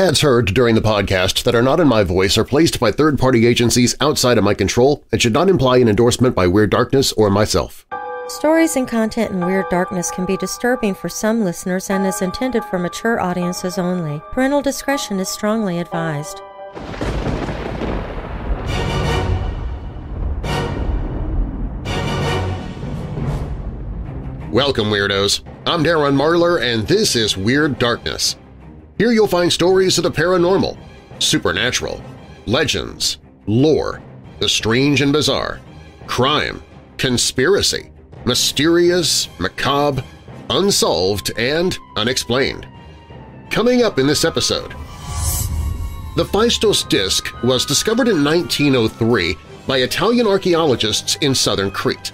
Ads heard during the podcast that are not in my voice are placed by third-party agencies outside of my control and should not imply an endorsement by Weird Darkness or myself. Stories and content in Weird Darkness can be disturbing for some listeners and is intended for mature audiences only. Parental discretion is strongly advised. Welcome, Weirdos! I'm Darren Marlar, and this is Weird Darkness. Here you'll find stories of the paranormal, supernatural, legends, lore, the strange and bizarre, crime, conspiracy, mysterious, macabre, unsolved, and unexplained. Coming up in this episode… The Phaistos disk was discovered in 1903 by Italian archaeologists in southern Crete.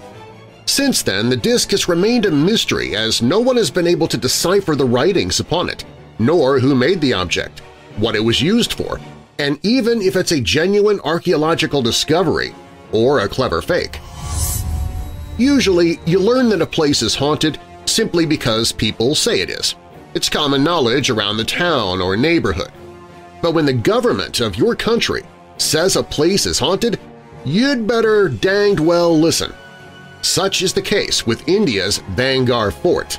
Since then, the disk has remained a mystery as no one has been able to decipher the writings upon it, nor who made the object, what it was used for, and even if it's a genuine archaeological discovery or a clever fake. Usually, you learn that a place is haunted simply because people say it is. It's common knowledge around the town or neighborhood. But when the government of your country says a place is haunted, you'd better danged well listen. Such is the case with India's Bhangarh Fort.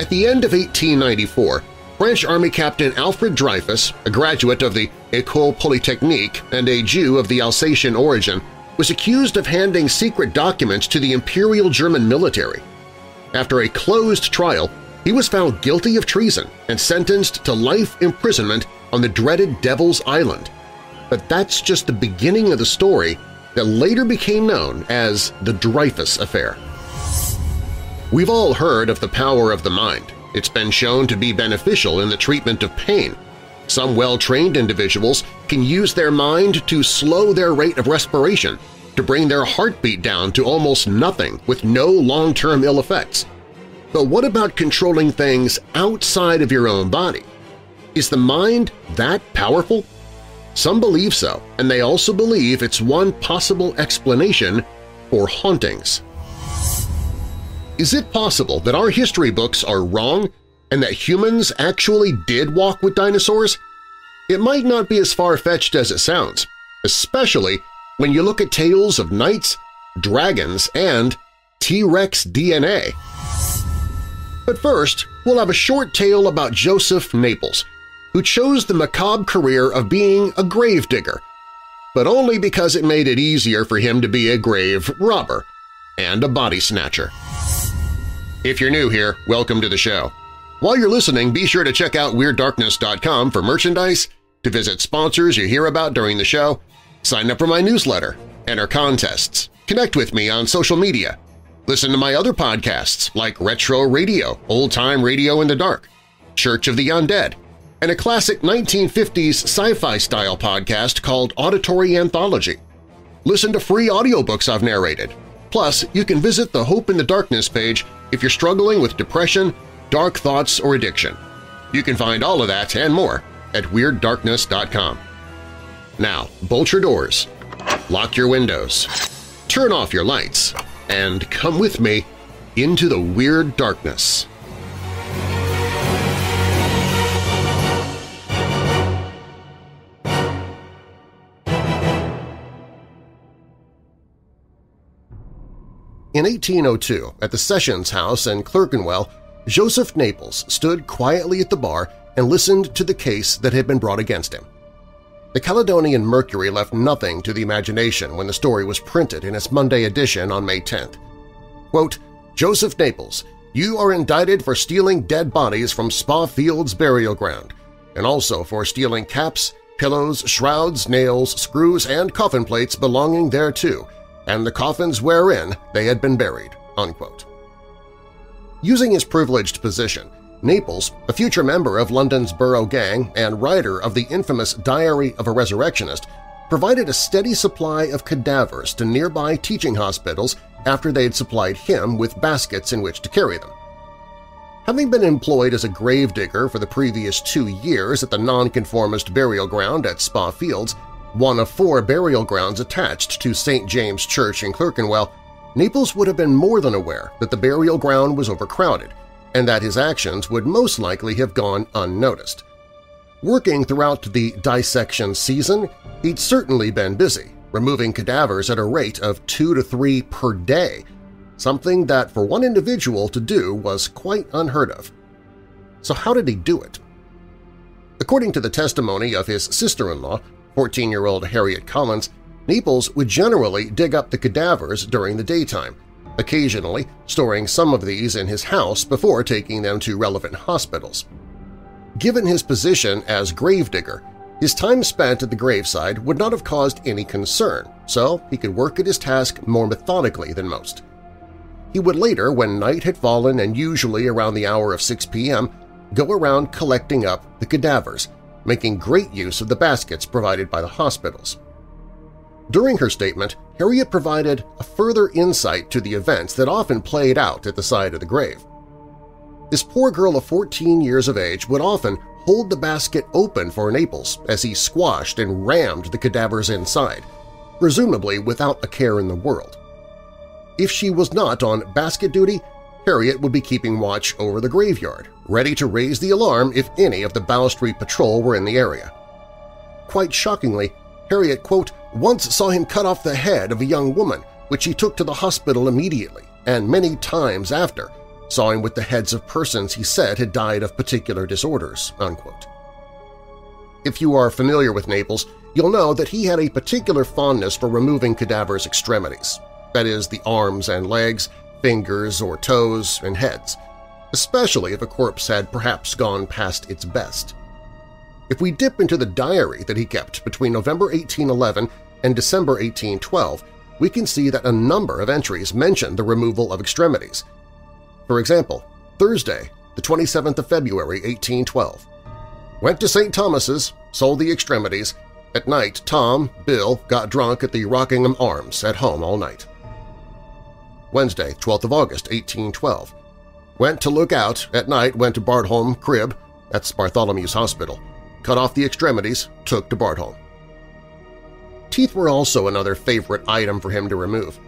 At the end of 1894, French Army Captain Alfred Dreyfus, a graduate of the École Polytechnique and a Jew of the Alsatian origin, was accused of handing secret documents to the Imperial German military. After a closed trial, he was found guilty of treason and sentenced to life imprisonment on the dreaded Devil's Island. But that's just the beginning of the story that later became known as the Dreyfus Affair. We've all heard of the power of the mind. It's been shown to be beneficial in the treatment of pain. Some well-trained individuals can use their mind to slow their rate of respiration, to bring their heartbeat down to almost nothing with no long-term ill effects. But what about controlling things outside of your own body? Is the mind that powerful? Some believe so, and they also believe it's one possible explanation for hauntings. Is it possible that our history books are wrong and that humans actually did walk with dinosaurs? It might not be as far-fetched as it sounds, especially when you look at tales of knights, dragons, and T-Rex DNA. But first, we'll have a short tale about Joseph Naples, who chose the macabre career of being a gravedigger, but only because it made it easier for him to be a grave robber and a body snatcher. If you're new here, welcome to the show. While you're listening, be sure to check out WeirdDarkness.com for merchandise, to visit sponsors you hear about during the show, sign up for my newsletter, enter contests, connect with me on social media, listen to my other podcasts like Retro Radio, Old Time Radio in the Dark, Church of the Undead, and a classic 1950s sci-fi style podcast called Auditory Anthology. Listen to free audiobooks I've narrated. Plus, you can visit the Hope in the Darkness page if you're struggling with depression, dark thoughts, or addiction. You can find all of that and more at WeirdDarkness.com. Now, bolt your doors, lock your windows, turn off your lights, and come with me into the Weird Darkness. In 1802, at the Sessions House in Clerkenwell, Joseph Naples stood quietly at the bar and listened to the case that had been brought against him. The Caledonian Mercury left nothing to the imagination when the story was printed in its Monday edition on May 10th. Quote, Joseph Naples, you are indicted for stealing dead bodies from Spa Fields burial ground, and also for stealing caps, pillows, shrouds, nails, screws, and coffin plates belonging thereto, and the coffins wherein they had been buried." Unquote. Using his privileged position, Naples, a future member of London's Borough Gang and writer of the infamous Diary of a Resurrectionist, provided a steady supply of cadavers to nearby teaching hospitals after they had supplied him with baskets in which to carry them. Having been employed as a gravedigger for the previous two years at the nonconformist burial ground at Spa Fields, one of four burial grounds attached to St. James Church in Clerkenwell, Naples would have been more than aware that the burial ground was overcrowded and that his actions would most likely have gone unnoticed. Working throughout the dissection season, he'd certainly been busy, removing cadavers at a rate of two to three per day, something that for one individual to do was quite unheard of. So how did he do it? According to the testimony of his sister-in-law, 14-year-old Harriet Collins, Naples would generally dig up the cadavers during the daytime, occasionally storing some of these in his house before taking them to relevant hospitals. Given his position as gravedigger, his time spent at the graveside would not have caused any concern, so he could work at his task more methodically than most. He would later, when night had fallen and usually around the hour of 6 p.m., go around collecting up the cadavers, making great use of the baskets provided by the hospitals. During her statement, Harriet provided a further insight to the events that often played out at the side of the grave. This poor girl of 14 years of age would often hold the basket open for Naples as he squashed and rammed the cadavers inside, presumably without a care in the world. If she was not on basket duty, Harriet would be keeping watch over the graveyard, ready to raise the alarm if any of the Bow Street Patrol were in the area. Quite shockingly, Harriet, quote, once saw him cut off the head of a young woman, which he took to the hospital immediately, and many times after, saw him with the heads of persons he said had died of particular disorders." Unquote. If you are familiar with Naples, you'll know that he had a particular fondness for removing cadavers' extremities, that is, the arms and legs, fingers or toes, and heads, especially if a corpse had perhaps gone past its best. If we dip into the diary that he kept between November 1811 and December 1812, we can see that a number of entries mention the removal of extremities. For example, Thursday, the 27th of February 1812. Went to St. Thomas's, sold the extremities. At night, Tom, Bill, got drunk at the Rockingham Arms at home all night. Wednesday, 12th of August, 1812. Went to look out, at night went to Bartholme Crib, that's Bartholomew's Hospital cut off the extremities, took to Bartholme. Teeth were also another favorite item for him to remove.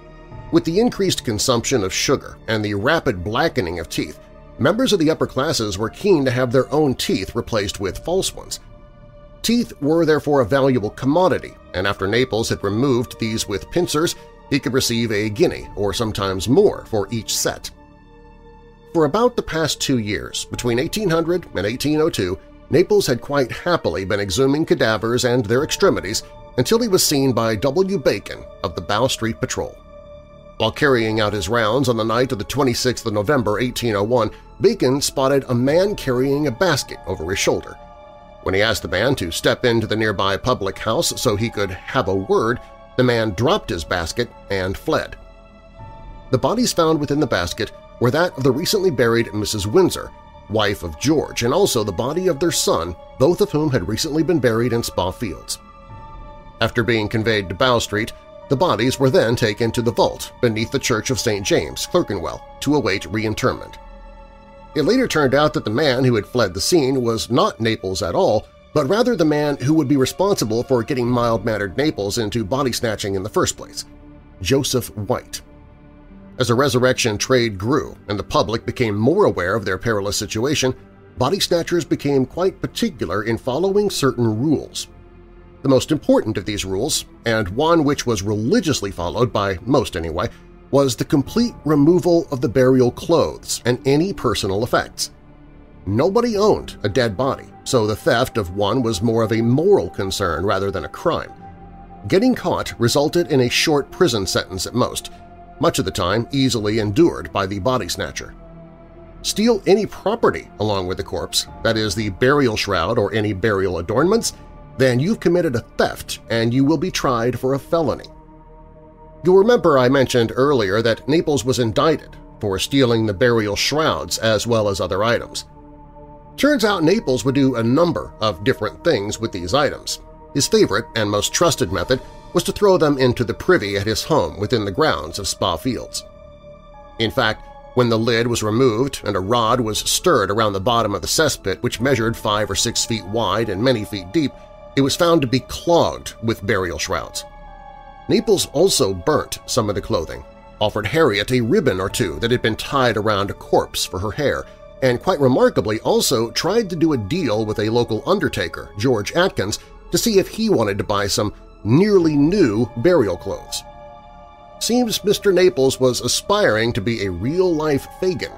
With the increased consumption of sugar and the rapid blackening of teeth, members of the upper classes were keen to have their own teeth replaced with false ones. Teeth were therefore a valuable commodity, and after Naples had removed these with pincers, he could receive a guinea or sometimes more for each set. For about the past two years, between 1800 and 1802, Naples had quite happily been exhuming cadavers and their extremities until he was seen by W. Bacon of the Bow Street Patrol. While carrying out his rounds on the night of the 26th of November 1801, Bacon spotted a man carrying a basket over his shoulder. When he asked the man to step into the nearby public house so he could have a word, the man dropped his basket and fled. The bodies found within the basket were that of the recently buried Mrs. Windsor, wife of George, and also the body of their son, both of whom had recently been buried in Spa Fields. After being conveyed to Bow Street, the bodies were then taken to the vault beneath the Church of St. James, Clerkenwell, to await reinterment. It later turned out that the man who had fled the scene was not Naples at all, but rather the man who would be responsible for getting mild-mannered Naples into body snatching in the first place, Joseph White. As a resurrection trade grew and the public became more aware of their perilous situation, body snatchers became quite particular in following certain rules. The most important of these rules, and one which was religiously followed by most anyway, was the complete removal of the burial clothes and any personal effects. Nobody owned a dead body, so the theft of one was more of a moral concern rather than a crime. Getting caught resulted in a short prison sentence at most, much of the time easily endured by the body snatcher. Steal any property along with the corpse, that is the burial shroud or any burial adornments, then you've committed a theft and you will be tried for a felony. You'll remember I mentioned earlier that Naples was indicted for stealing the burial shrouds as well as other items. Turns out Naples would do a number of different things with these items. His favorite and most trusted method was to throw them into the privy at his home within the grounds of Spa Fields. In fact, when the lid was removed and a rod was stirred around the bottom of the cesspit which measured five or six feet wide and many feet deep, it was found to be clogged with burial shrouds. Naples also burnt some of the clothing, offered Harriet a ribbon or two that had been tied around a corpse for her hair, and quite remarkably also tried to do a deal with a local undertaker, George Atkins, to see if he wanted to buy some nearly new burial clothes. Seems Mr. Naples was aspiring to be a real-life Fagin.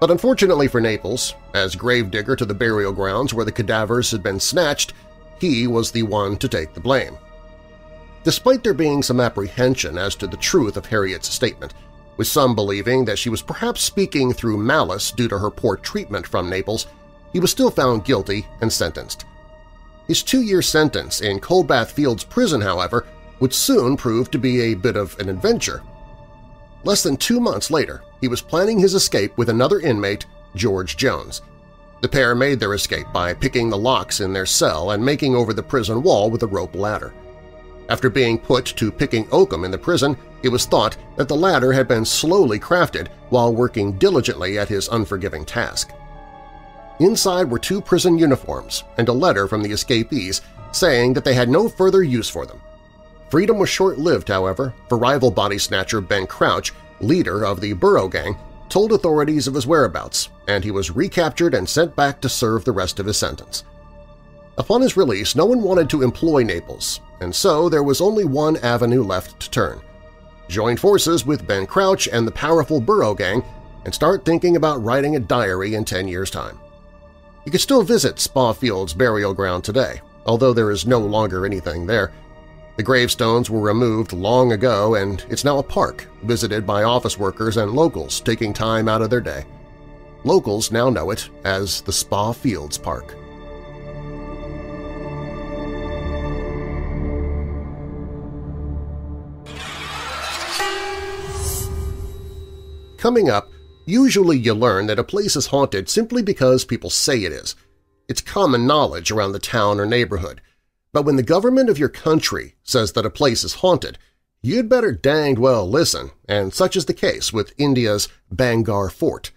But unfortunately for Naples, as gravedigger to the burial grounds where the cadavers had been snatched, he was the one to take the blame. Despite there being some apprehension as to the truth of Harriet's statement, with some believing that she was perhaps speaking through malice due to her poor treatment from Naples, he was still found guilty and sentenced. His two-year sentence in Coldbath Fields prison, however, would soon prove to be a bit of an adventure. Less than two months later, he was planning his escape with another inmate, George Jones. The pair made their escape by picking the locks in their cell and making over the prison wall with a rope ladder. After being put to picking oakum in the prison, it was thought that the latter had been slowly crafted while working diligently at his unforgiving task. Inside were two prison uniforms and a letter from the escapees saying that they had no further use for them. Freedom was short-lived, however, for rival body snatcher Ben Crouch, leader of the Borough Gang, told authorities of his whereabouts, and he was recaptured and sent back to serve the rest of his sentence. Upon his release, no one wanted to employ Naples, and so there was only one avenue left to turn. Join forces with Ben Crouch and the powerful Borough Gang and start thinking about writing a diary in 10 years' time. You can still visit Spa Fields burial ground today, although there is no longer anything there. The gravestones were removed long ago and it's now a park visited by office workers and locals taking time out of their day. Locals now know it as the Spa Fields Park. Coming up, usually you learn that a place is haunted simply because people say it is. It's common knowledge around the town or neighborhood. But when the government of your country says that a place is haunted, you'd better danged well listen, and such is the case with India's Bhangarh Fort.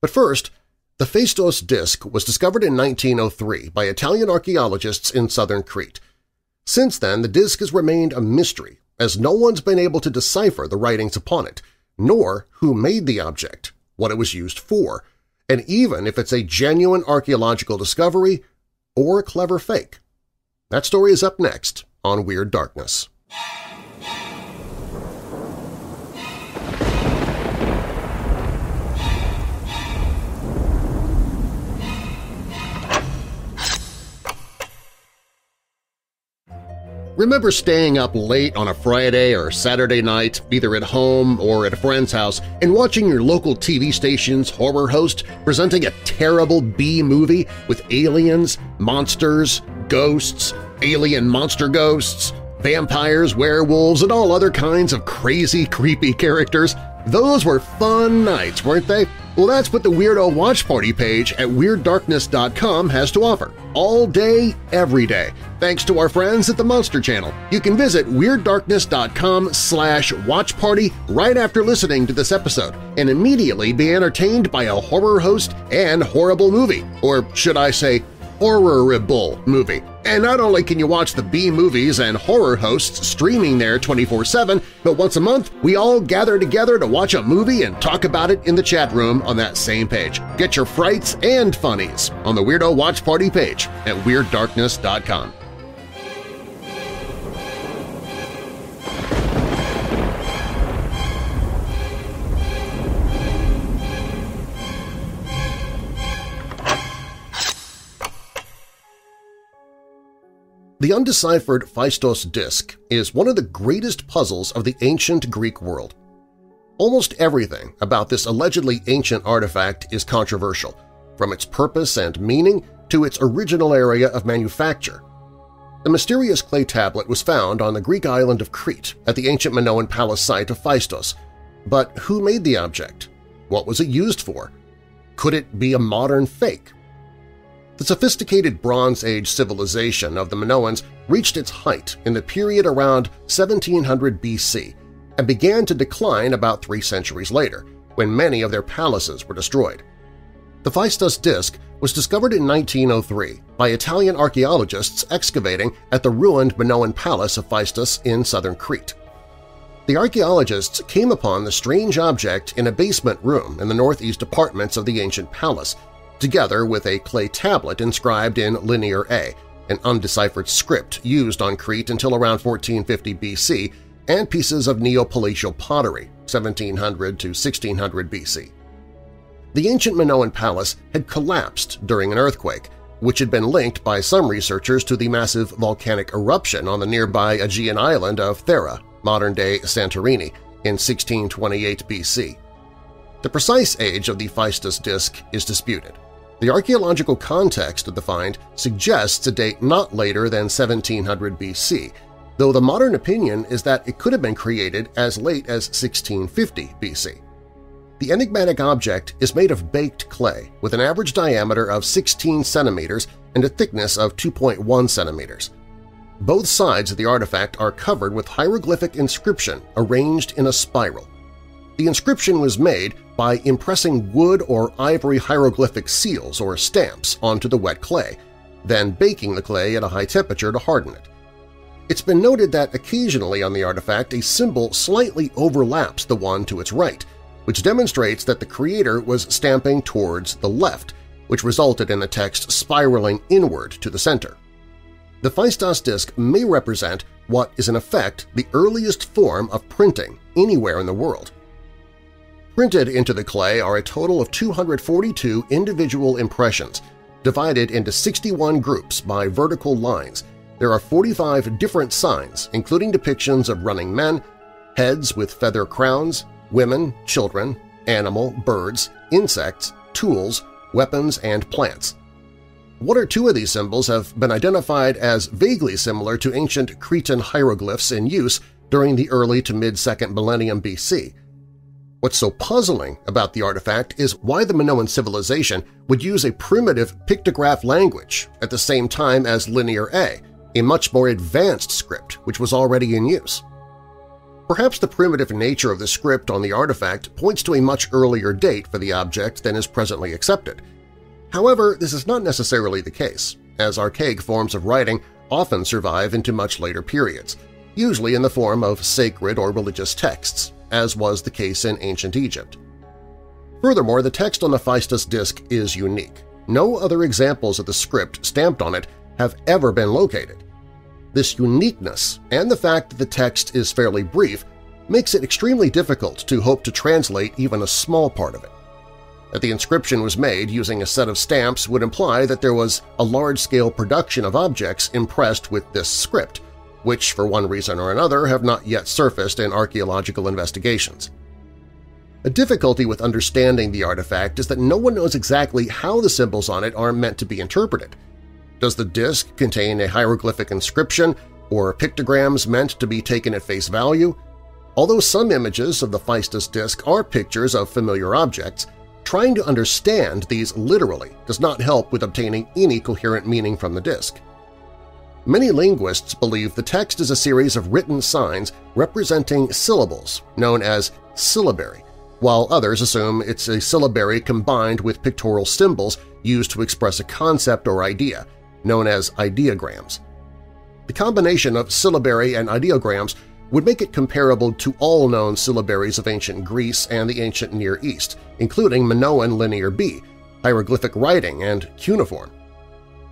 But first, the Phaistos disk was discovered in 1903 by Italian archaeologists in southern Crete. Since then, the disk has remained a mystery, as no one's been able to decipher the writings upon it, nor who made the object, what it was used for, and even if it's a genuine archaeological discovery or a clever fake. That story is up next on Weird Darkness. Remember staying up late on a Friday or Saturday night, either at home or at a friend's house, and watching your local TV station's horror host presenting a terrible B-movie with aliens, monsters, ghosts, alien monster ghosts, vampires, werewolves, and all other kinds of crazy, creepy characters? Those were fun nights, weren't they? Well, that's what the Weirdo Watch Party page at WeirdDarkness.com has to offer, all day, every day, thanks to our friends at the Monster Channel. You can visit WeirdDarkness.com slash watchparty right after listening to this episode and immediately be entertained by a horror host and horrible movie, or should I say horrible movie. And not only can you watch the B-movies and horror hosts streaming there 24-7, but once a month we all gather together to watch a movie and talk about it in the chat room on that same page. Get your frights and funnies on the Weirdo Watch Party page at WeirdDarkness.com. The undeciphered Phaistos disk is one of the greatest puzzles of the ancient Greek world. Almost everything about this allegedly ancient artifact is controversial, from its purpose and meaning to its original area of manufacture. The mysterious clay tablet was found on the Greek island of Crete at the ancient Minoan palace site of Phaistos. But who made the object? What was it used for? Could it be a modern fake? The sophisticated Bronze Age civilization of the Minoans reached its height in the period around 1700 BC and began to decline about three centuries later, when many of their palaces were destroyed. The Phaistos disk was discovered in 1903 by Italian archaeologists excavating at the ruined Minoan palace of Phaistos in southern Crete. The archaeologists came upon the strange object in a basement room in the northeast apartments of the ancient palace, together with a clay tablet inscribed in Linear A, an undeciphered script used on Crete until around 1450 BC, and pieces of Neopalatial pottery, 1700 to 1600 BC. The ancient Minoan palace had collapsed during an earthquake, which had been linked by some researchers to the massive volcanic eruption on the nearby Aegean island of Thera, modern-day Santorini, in 1628 BC. The precise age of the Phaistos disk is disputed. The archaeological context of the find suggests a date not later than 1700 BC, though the modern opinion is that it could have been created as late as 1650 BC. The enigmatic object is made of baked clay with an average diameter of 16 centimeters and a thickness of 2.1 centimeters. Both sides of the artifact are covered with hieroglyphic inscription arranged in a spiral. The inscription was made by impressing wood or ivory hieroglyphic seals or stamps onto the wet clay, then baking the clay at a high temperature to harden it. It's been noted that occasionally on the artifact a symbol slightly overlaps the one to its right, which demonstrates that the creator was stamping towards the left, which resulted in the text spiraling inward to the center. The Phaistos disk may represent what is in effect the earliest form of printing anywhere in the world. Printed into the clay are a total of 242 individual impressions, divided into 61 groups by vertical lines. There are 45 different signs, including depictions of running men, heads with feather crowns, women, children, animal, birds, insects, tools, weapons, and plants. One or two of these symbols have been identified as vaguely similar to ancient Cretan hieroglyphs in use during the early to mid-2nd millennium BC. What's so puzzling about the artifact is why the Minoan civilization would use a primitive pictograph language at the same time as Linear A, a much more advanced script which was already in use. Perhaps the primitive nature of the script on the artifact points to a much earlier date for the object than is presently accepted. However, this is not necessarily the case, as archaic forms of writing often survive into much later periods, usually in the form of sacred or religious texts, as was the case in ancient Egypt. Furthermore, the text on the Phaistos disk is unique. No other examples of the script stamped on it have ever been located, this uniqueness and the fact that the text is fairly brief makes it extremely difficult to hope to translate even a small part of it. That the inscription was made using a set of stamps would imply that there was a large-scale production of objects impressed with this script, which for one reason or another have not yet surfaced in archaeological investigations. A difficulty with understanding the artifact is that no one knows exactly how the symbols on it are meant to be interpreted, does the disc contain a hieroglyphic inscription or pictograms meant to be taken at face value? Although some images of the Phaistos disc are pictures of familiar objects, trying to understand these literally does not help with obtaining any coherent meaning from the disc. Many linguists believe the text is a series of written signs representing syllables, known as syllabary, while others assume it's a syllabary combined with pictorial symbols used to express a concept or idea, known as ideograms. The combination of syllabary and ideograms would make it comparable to all known syllabaries of ancient Greece and the ancient Near East, including Minoan Linear B, hieroglyphic writing, and cuneiform.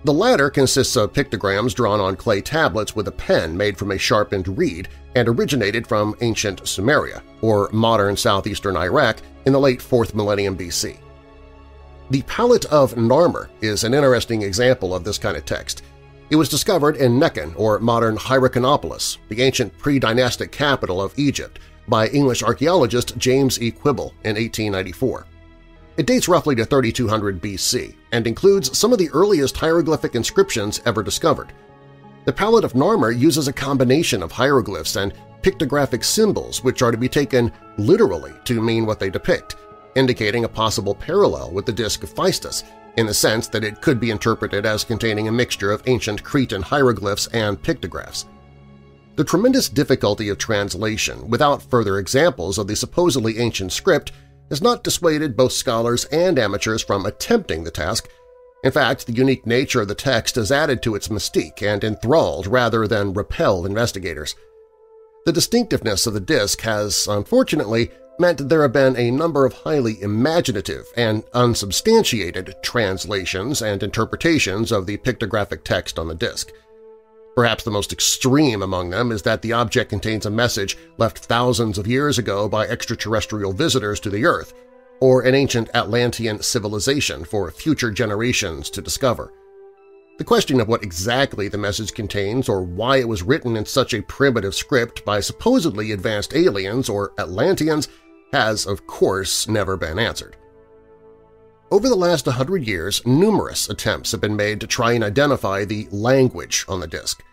The latter consists of pictograms drawn on clay tablets with a pen made from a sharpened reed and originated from ancient Sumeria, or modern southeastern Iraq, in the late 4th millennium BC. The Palette of Narmer is an interesting example of this kind of text. It was discovered in Nekhen, or modern Hierakonpolis, the ancient pre-dynastic capital of Egypt, by English archaeologist James E. Quibell in 1894. It dates roughly to 3200 BC and includes some of the earliest hieroglyphic inscriptions ever discovered. The Palette of Narmer uses a combination of hieroglyphs and pictographic symbols which are to be taken literally to mean what they depict, indicating a possible parallel with the disk of Phaistos in the sense that it could be interpreted as containing a mixture of ancient Cretan hieroglyphs and pictographs. The tremendous difficulty of translation without further examples of the supposedly ancient script has not dissuaded both scholars and amateurs from attempting the task. In fact, the unique nature of the text has added to its mystique and enthralled rather than repelled investigators. The distinctiveness of the disk has, unfortunately, meant there have been a number of highly imaginative and unsubstantiated translations and interpretations of the pictographic text on the disk. Perhaps the most extreme among them is that the object contains a message left thousands of years ago by extraterrestrial visitors to the Earth, or an ancient Atlantean civilization for future generations to discover. The question of what exactly the message contains or why it was written in such a primitive script by supposedly advanced aliens or Atlanteans has, of course, never been answered. Over the last 100 years, numerous attempts have been made to try and identify the language on the disk.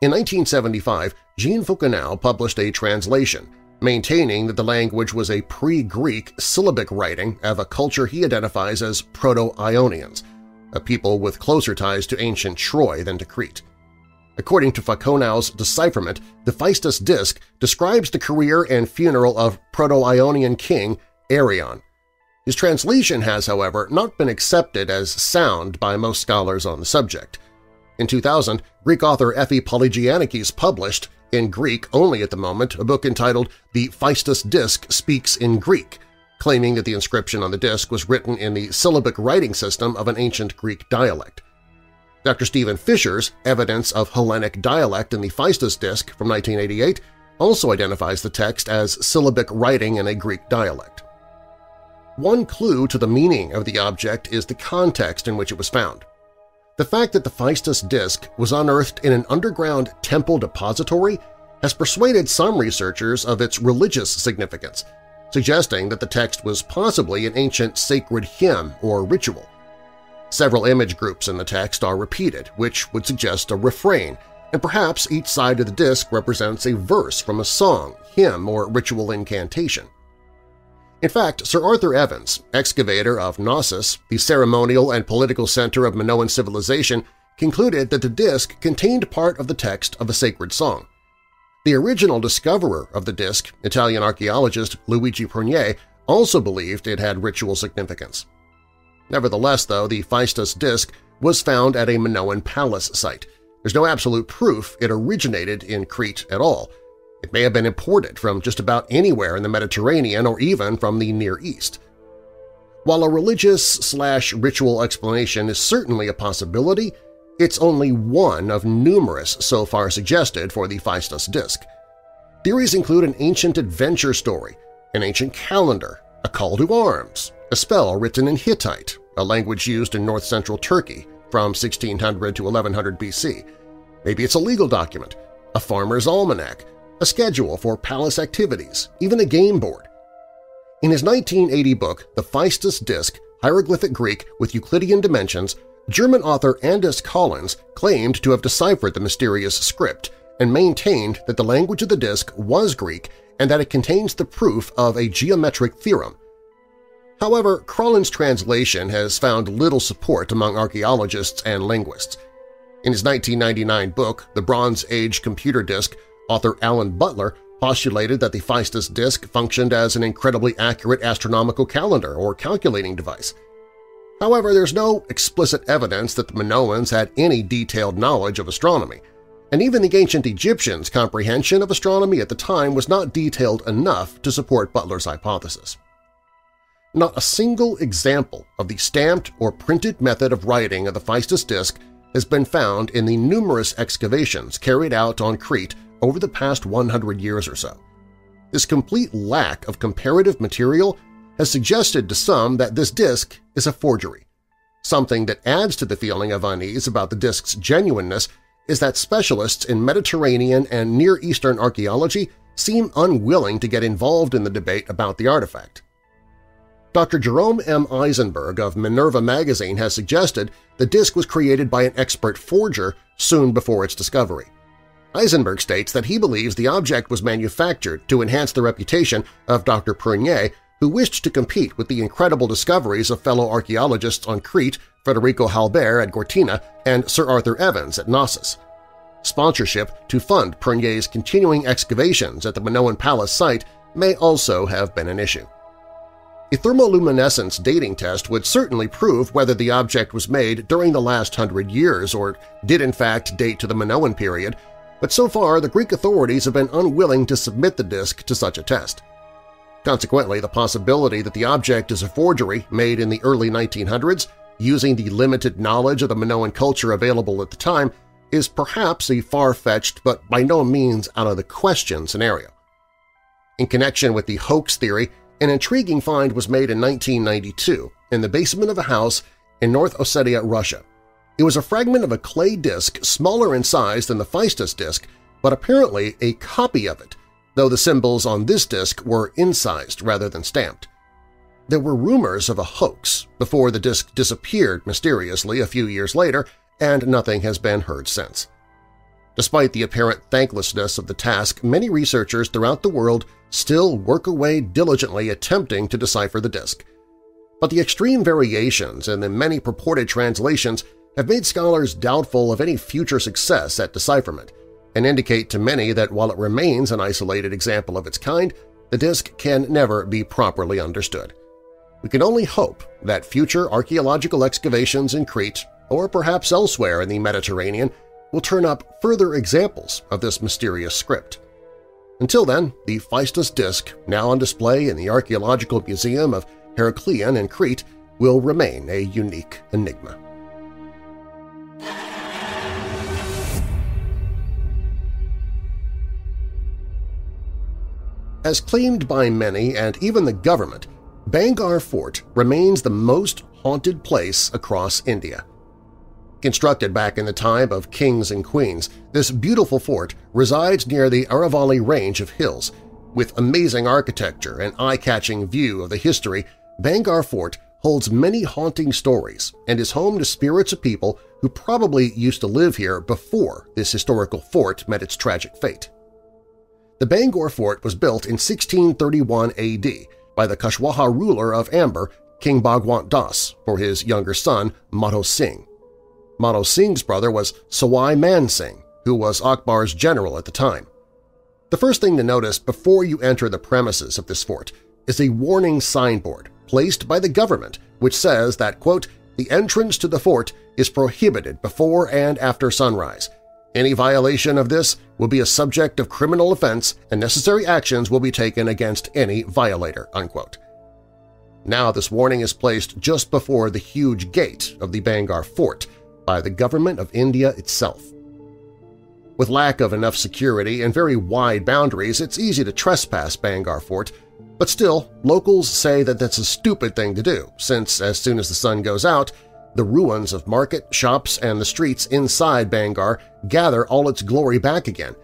In 1975, Jean Foucault published a translation, maintaining that the language was a pre-Greek syllabic writing of a culture he identifies as Proto-Ionians, a people with closer ties to ancient Troy than to Crete. According to Foucault's decipherment, the Phaistos disk describes the career and funeral of Proto-Ionian king Arion, his translation has, however, not been accepted as sound by most scholars on the subject. In 2000, Greek author Effie Polygiannakis published, in Greek only at the moment, a book entitled The Phaistos Disk Speaks in Greek, claiming that the inscription on the disk was written in the syllabic writing system of an ancient Greek dialect. Dr. Stephen Fisher's Evidence of Hellenic Dialect in the Phaistos Disk from 1988 also identifies the text as syllabic writing in a Greek dialect. One clue to the meaning of the object is the context in which it was found. The fact that the Phaistos disk was unearthed in an underground temple depository has persuaded some researchers of its religious significance, suggesting that the text was possibly an ancient sacred hymn or ritual. Several image groups in the text are repeated, which would suggest a refrain, and perhaps each side of the disk represents a verse from a song, hymn, or ritual incantation. In fact, Sir Arthur Evans, excavator of Knossos, the ceremonial and political center of Minoan civilization, concluded that the disc contained part of the text of a sacred song. The original discoverer of the disc, Italian archaeologist Luigi Pernier, also believed it had ritual significance. Nevertheless, though, the Phaistos disc was found at a Minoan palace site. There's no absolute proof it originated in Crete at all, it may have been imported from just about anywhere in the Mediterranean or even from the Near East. While a religious-slash-ritual explanation is certainly a possibility, it's only one of numerous so far suggested for the Phaistos disk. Theories include an ancient adventure story, an ancient calendar, a call to arms, a spell written in Hittite, a language used in north-central Turkey from 1600 to 1100 BC. Maybe it's a legal document, a farmer's almanac, a schedule for palace activities, even a game board. In his 1980 book, The Phaistos Disk, Hieroglyphic Greek with Euclidean Dimensions, German author Anders Collins claimed to have deciphered the mysterious script and maintained that the language of the disk was Greek and that it contains the proof of a geometric theorem. However, Collins' translation has found little support among archaeologists and linguists. In his 1999 book, The Bronze Age Computer Disk, Author Alan Butler postulated that the Phaistos disk functioned as an incredibly accurate astronomical calendar or calculating device. However, there's no explicit evidence that the Minoans had any detailed knowledge of astronomy, and even the ancient Egyptians' comprehension of astronomy at the time was not detailed enough to support Butler's hypothesis. Not a single example of the stamped or printed method of writing of the Phaistos disk has been found in the numerous excavations carried out on Crete over the past 100 years or so. This complete lack of comparative material has suggested to some that this disk is a forgery. Something that adds to the feeling of unease about the disc's genuineness is that specialists in Mediterranean and Near Eastern archaeology seem unwilling to get involved in the debate about the artifact. Dr. Jerome M. Eisenberg of Minerva magazine has suggested the disk was created by an expert forger soon before its discovery. Eisenberg states that he believes the object was manufactured to enhance the reputation of Dr. Pernier, who wished to compete with the incredible discoveries of fellow archaeologists on Crete, Federico Halbherr at Gortyna, and Sir Arthur Evans at Knossos. Sponsorship to fund Pernier's continuing excavations at the Minoan Palace site may also have been an issue. A thermoluminescence dating test would certainly prove whether the object was made during the last hundred years or did in fact date to the Minoan period, but so far the Greek authorities have been unwilling to submit the disk to such a test. Consequently, the possibility that the object is a forgery made in the early 1900s using the limited knowledge of the Minoan culture available at the time is perhaps a far-fetched but by no means out of the question scenario. In connection with the hoax theory, an intriguing find was made in 1992 in the basement of a house in North Ossetia, Russia. It was a fragment of a clay disc smaller in size than the Phaistos disc, but apparently a copy of it, though the symbols on this disc were incised rather than stamped. There were rumors of a hoax before the disc disappeared mysteriously a few years later, and nothing has been heard since. Despite the apparent thanklessness of the task, many researchers throughout the world still work away diligently attempting to decipher the disc. But the extreme variations in the many purported translations have made scholars doubtful of any future success at decipherment, and indicate to many that while it remains an isolated example of its kind, the disk can never be properly understood. We can only hope that future archaeological excavations in Crete, or perhaps elsewhere in the Mediterranean, will turn up further examples of this mysterious script. Until then, the Phaistos disc, now on display in the Archaeological Museum of Heraklion in Crete, will remain a unique enigma. As claimed by many and even the government, Bhangarh Fort remains the most haunted place across India. Constructed back in the time of kings and queens, this beautiful fort resides near the Aravalli range of hills. With amazing architecture and eye-catching view of the history, Bhangarh Fort holds many haunting stories and is home to spirits of people who probably used to live here before this historical fort met its tragic fate. The Bhangarh fort was built in 1631 AD by the Kushwaha ruler of Amber, King Bhagwant Das, for his younger son Madho Singh. Madho Singh's brother was Sawai Man Singh, who was Akbar's general at the time. The first thing to notice before you enter the premises of this fort is a warning signboard placed by the government which says that, quote, the entrance to the fort is prohibited before and after sunrise, any violation of this will be a subject of criminal offense and necessary actions will be taken against any violator." Unquote. Now this warning is placed just before the huge gate of the Bhangarh fort by the government of India itself. With lack of enough security and very wide boundaries, it's easy to trespass Bhangarh Fort, but still, locals say that that's a stupid thing to do, since as soon as the sun goes out, the ruins of market, shops, and the streets inside Bhangarh gather all its glory back again.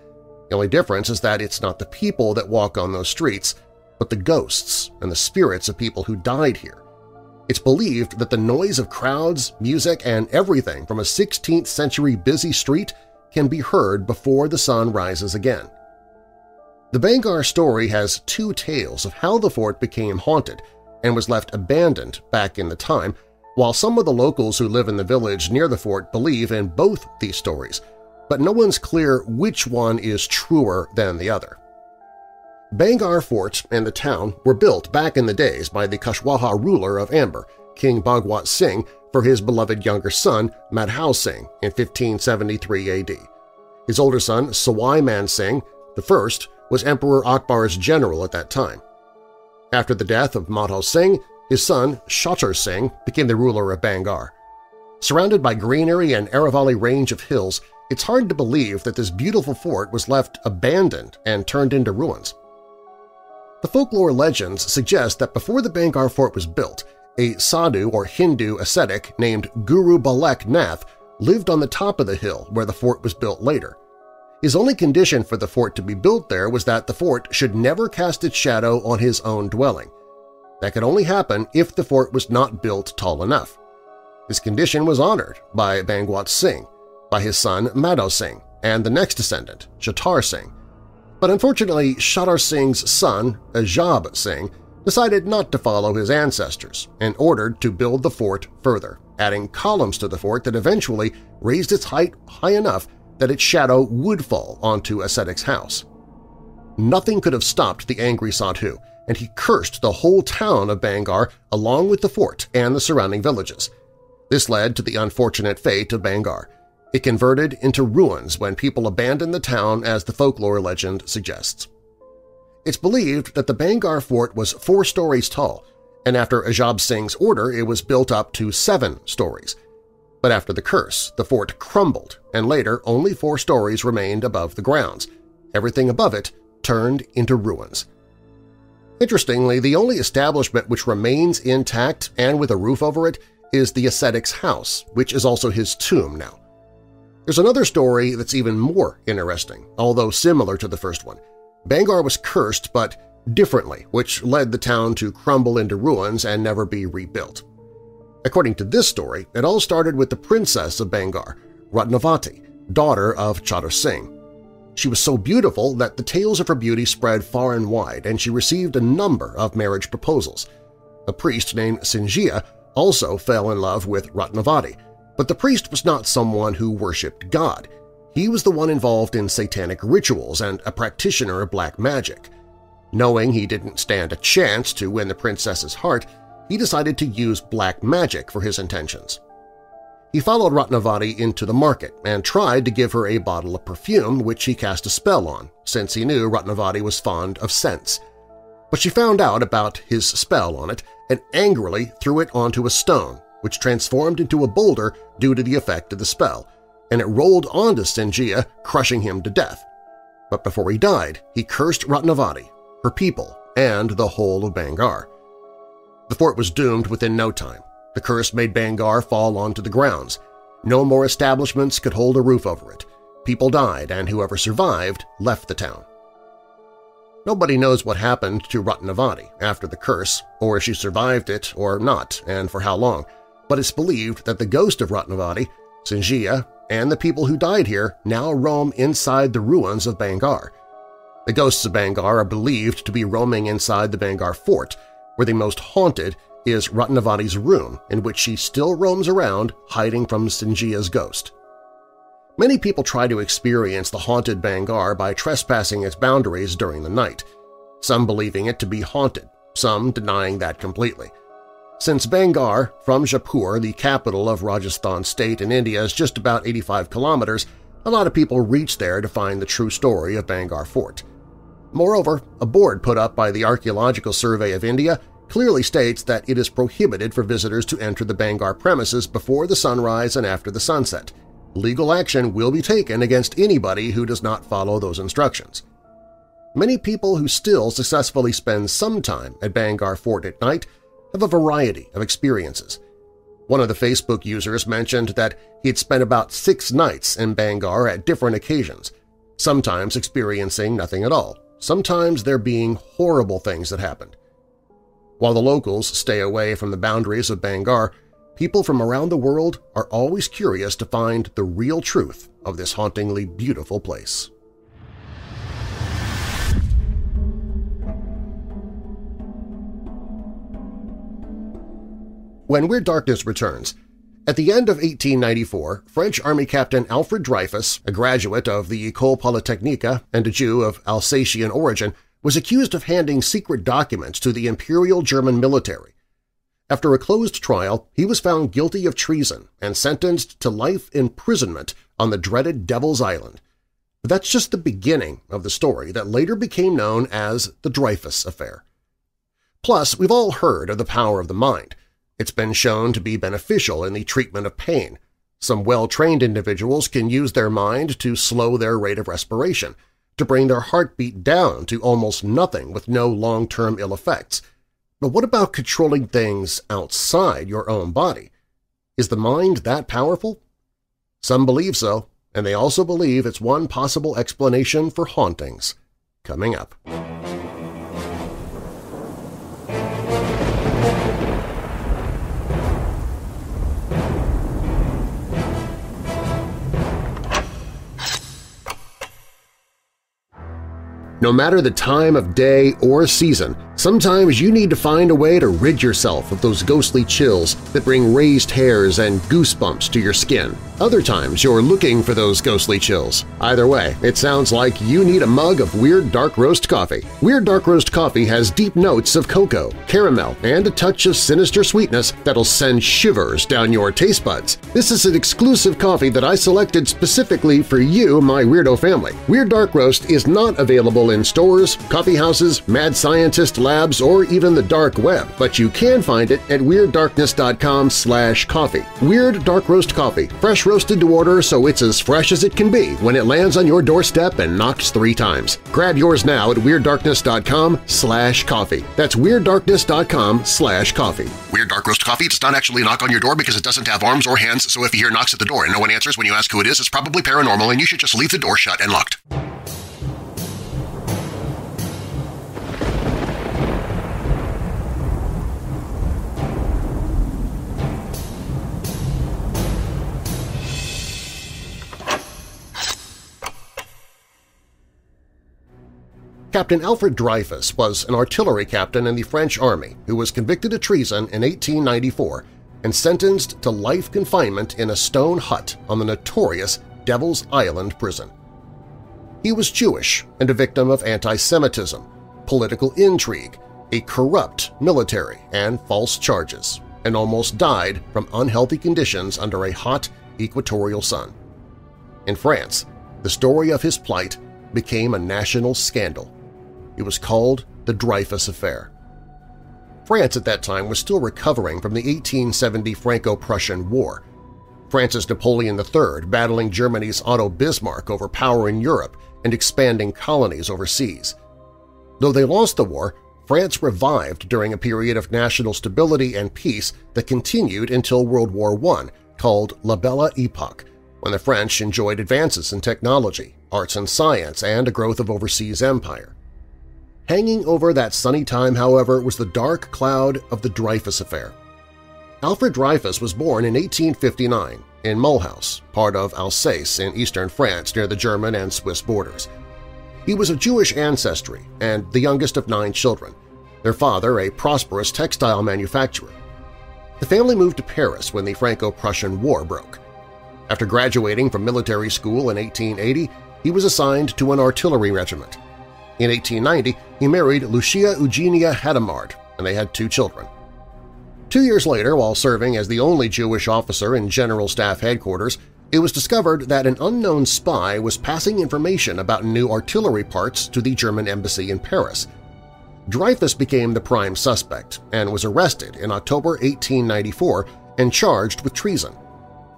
The only difference is that it's not the people that walk on those streets, but the ghosts and the spirits of people who died here. It's believed that the noise of crowds, music, and everything from a 16th-century busy street can be heard before the sun rises again. The Bhangarh story has two tales of how the fort became haunted and was left abandoned back in the time while some of the locals who live in the village near the fort believe in both these stories, but no one's clear which one is truer than the other. Bhangarh Fort and the town were built back in the days by the Kushwaha ruler of Amber, King Bhagwat Singh, for his beloved younger son Madho Singh in 1573 AD. His older son, Sawai Man Singh I, was Emperor Akbar's general at that time. After the death of Madho Singh, his son, Shatar Singh, became the ruler of Bhangarh. Surrounded by greenery and Aravalli range of hills, it's hard to believe that this beautiful fort was left abandoned and turned into ruins. The folklore legends suggest that before the Bhangarh fort was built, a sadhu or Hindu ascetic named Guru Balek Nath lived on the top of the hill where the fort was built later. His only condition for the fort to be built there was that the fort should never cast its shadow on his own dwelling. That could only happen if the fort was not built tall enough. This condition was honored by Bhagwat Singh, by his son Madho Singh, and the next descendant, Shatar Singh. But unfortunately, Shatar Singh's son, Ajab Singh, decided not to follow his ancestors and ordered to build the fort further, adding columns to the fort that eventually raised its height high enough that its shadow would fall onto Ascetic's house. Nothing could have stopped the angry Sadhu, and he cursed the whole town of Bhangarh along with the fort and the surrounding villages. This led to the unfortunate fate of Bhangarh. It converted into ruins when people abandoned the town as the folklore legend suggests. It's believed that the Bhangarh fort was four stories tall, and after Ajab Singh's order it was built up to seven stories. But after the curse, the fort crumbled, and later only four stories remained above the grounds. Everything above it turned into ruins. Interestingly, the only establishment which remains intact and with a roof over it is the ascetic's house, which is also his tomb now. There's another story that's even more interesting, although similar to the first one. Bhangarh was cursed, but differently, which led the town to crumble into ruins and never be rebuilt. According to this story, it all started with the princess of Bhangarh, Ratnavati, daughter of Chhatar Singh. She was so beautiful that the tales of her beauty spread far and wide, and she received a number of marriage proposals. A priest named Sinjia also fell in love with Ratnavati, but the priest was not someone who worshipped God. He was the one involved in satanic rituals and a practitioner of black magic. Knowing he didn't stand a chance to win the princess's heart, he decided to use black magic for his intentions. He followed Ratnavati into the market and tried to give her a bottle of perfume which he cast a spell on, since he knew Ratnavati was fond of scents. But she found out about his spell on it and angrily threw it onto a stone, which transformed into a boulder due to the effect of the spell, and it rolled onto Sinjia, crushing him to death. But before he died, he cursed Ratnavati, her people, and the whole of Bhangarh. The fort was doomed within no time. The curse made Bhangarh fall onto the grounds. No more establishments could hold a roof over it. People died, and whoever survived left the town. Nobody knows what happened to Ratnavati after the curse, or if she survived it or not, and for how long, but it's believed that the ghost of Ratnavati, Sinjia, and the people who died here now roam inside the ruins of Bhangarh. The ghosts of Bhangarh are believed to be roaming inside the Bhangarh fort, where the most haunted is Ratnavati's room, in which she still roams around hiding from Sinjia's ghost. Many people try to experience the haunted Bhangarh by trespassing its boundaries during the night, some believing it to be haunted, some denying that completely. Since Bhangarh, from Jaipur, the capital of Rajasthan state in India, is just about 85 kilometers, a lot of people reach there to find the true story of Bhangarh Fort. Moreover, a board put up by the Archaeological Survey of India clearly states that it is prohibited for visitors to enter the Bhangarh premises before the sunrise and after the sunset. Legal action will be taken against anybody who does not follow those instructions. Many people who still successfully spend some time at Bhangarh Fort at night have a variety of experiences. One of the Facebook users mentioned that he'd spent about six nights in Bhangarh at different occasions, sometimes experiencing nothing at all, sometimes there being horrible things that happened. While the locals stay away from the boundaries of Bhangarh, people from around the world are always curious to find the real truth of this hauntingly beautiful place. When Weird Darkness returns, at the end of 1894, French Army Captain Alfred Dreyfus, a graduate of the École Polytechnique and a Jew of Alsatian origin, was accused of handing secret documents to the Imperial German military. After a closed trial, he was found guilty of treason and sentenced to life imprisonment on the dreaded Devil's Island. But that's just the beginning of the story that later became known as the Dreyfus Affair. Plus, we've all heard of the power of the mind. It's been shown to be beneficial in the treatment of pain. Some well-trained individuals can use their mind to slow their rate of respiration – to bring their heartbeat down to almost nothing with no long-term ill effects. But what about controlling things outside your own body? Is the mind that powerful? Some believe so, and they also believe it's one possible explanation for hauntings. Coming up. No matter the time of day or season, Sometimes you need to find a way to rid yourself of those ghostly chills that bring raised hairs and goosebumps to your skin. Other times you're looking for those ghostly chills. Either way, it sounds like you need a mug of Weird Dark Roast coffee. Weird Dark Roast coffee has deep notes of cocoa, caramel, and a touch of sinister sweetness that'll send shivers down your taste buds. This is an exclusive coffee that I selected specifically for you, my weirdo family. Weird Dark Roast is not available in stores, coffee houses, mad scientist labs, or even the dark web, but you can find it at WeirdDarkness.com slash coffee. Weird Dark Roast Coffee, fresh roasted to order so it's as fresh as it can be when it lands on your doorstep and knocks three times. Grab yours now at WeirdDarkness.com slash coffee. That's WeirdDarkness.com slash coffee. Weird Dark Roast Coffee does not actually knock on your door because it doesn't have arms or hands, so if you hear knocks at the door and no one answers when you ask who it is, it's probably paranormal and you should just leave the door shut and locked. Captain Alfred Dreyfus was an artillery captain in the French army who was convicted of treason in 1894 and sentenced to life confinement in a stone hut on the notorious Devil's Island prison. He was Jewish and a victim of anti-Semitism, political intrigue, a corrupt military, and false charges, and almost died from unhealthy conditions under a hot equatorial sun. In France, the story of his plight became a national scandal. It was called the Dreyfus Affair. France at that time was still recovering from the 1870 Franco-Prussian War. France's Napoleon III battling Germany's Otto Bismarck over power in Europe and expanding colonies overseas. Though they lost the war, France revived during a period of national stability and peace that continued until World War I, called La Belle Epoque, when the French enjoyed advances in technology, arts and science, and a growth of overseas empire. Hanging over that sunny time, however, was the dark cloud of the Dreyfus Affair. Alfred Dreyfus was born in 1859 in Mulhouse, part of Alsace in eastern France near the German and Swiss borders. He was of Jewish ancestry and the youngest of nine children, their father a prosperous textile manufacturer. The family moved to Paris when the Franco-Prussian War broke. After graduating from military school in 1880, he was assigned to an artillery regiment. In 1890, he married Lucia Eugenia Hadamard, and they had two children. Two years later, while serving as the only Jewish officer in General Staff Headquarters, it was discovered that an unknown spy was passing information about new artillery parts to the German embassy in Paris. Dreyfus became the prime suspect and was arrested in October 1894 and charged with treason.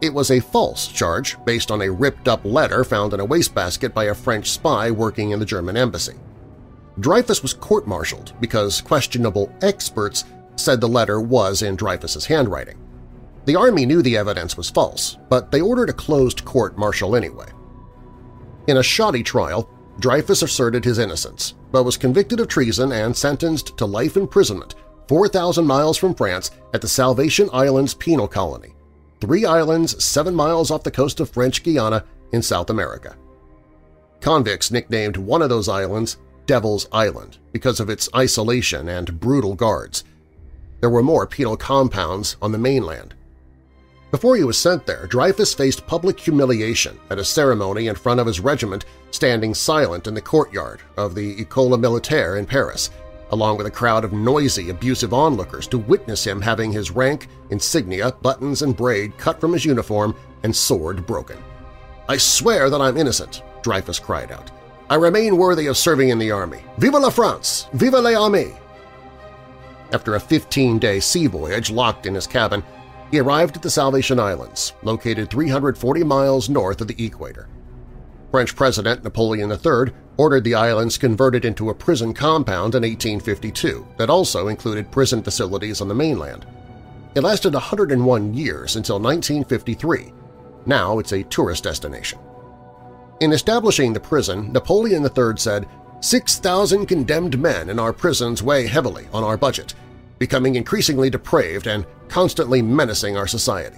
It was a false charge based on a ripped-up letter found in a wastebasket by a French spy working in the German embassy. Dreyfus was court-martialed because questionable experts said the letter was in Dreyfus's handwriting. The Army knew the evidence was false, but they ordered a closed court-martial anyway. In a shoddy trial, Dreyfus asserted his innocence, but was convicted of treason and sentenced to life imprisonment 4,000 miles from France at the Salvation Islands Penal Colony, three islands seven miles off the coast of French Guiana in South America. Convicts nicknamed one of those islands Devil's Island because of its isolation and brutal guards. There were more penal compounds on the mainland. Before he was sent there, Dreyfus faced public humiliation at a ceremony in front of his regiment standing silent in the courtyard of the École Militaire in Paris, along with a crowd of noisy, abusive onlookers to witness him having his rank, insignia, buttons, and braid cut from his uniform and sword broken. "'I swear that I'm innocent!' Dreyfus cried out. "'I remain worthy of serving in the army! Vive la France! Vive les l'armée!' After a 15-day sea voyage locked in his cabin, he arrived at the Salvation Islands, located 340 miles north of the equator. French President Napoleon III ordered the islands converted into a prison compound in 1852 that also included prison facilities on the mainland. It lasted 101 years until 1953. Now it's a tourist destination. In establishing the prison, Napoleon III said, 6,000 condemned men in our prisons weigh heavily on our budget, becoming increasingly depraved and constantly menacing our society.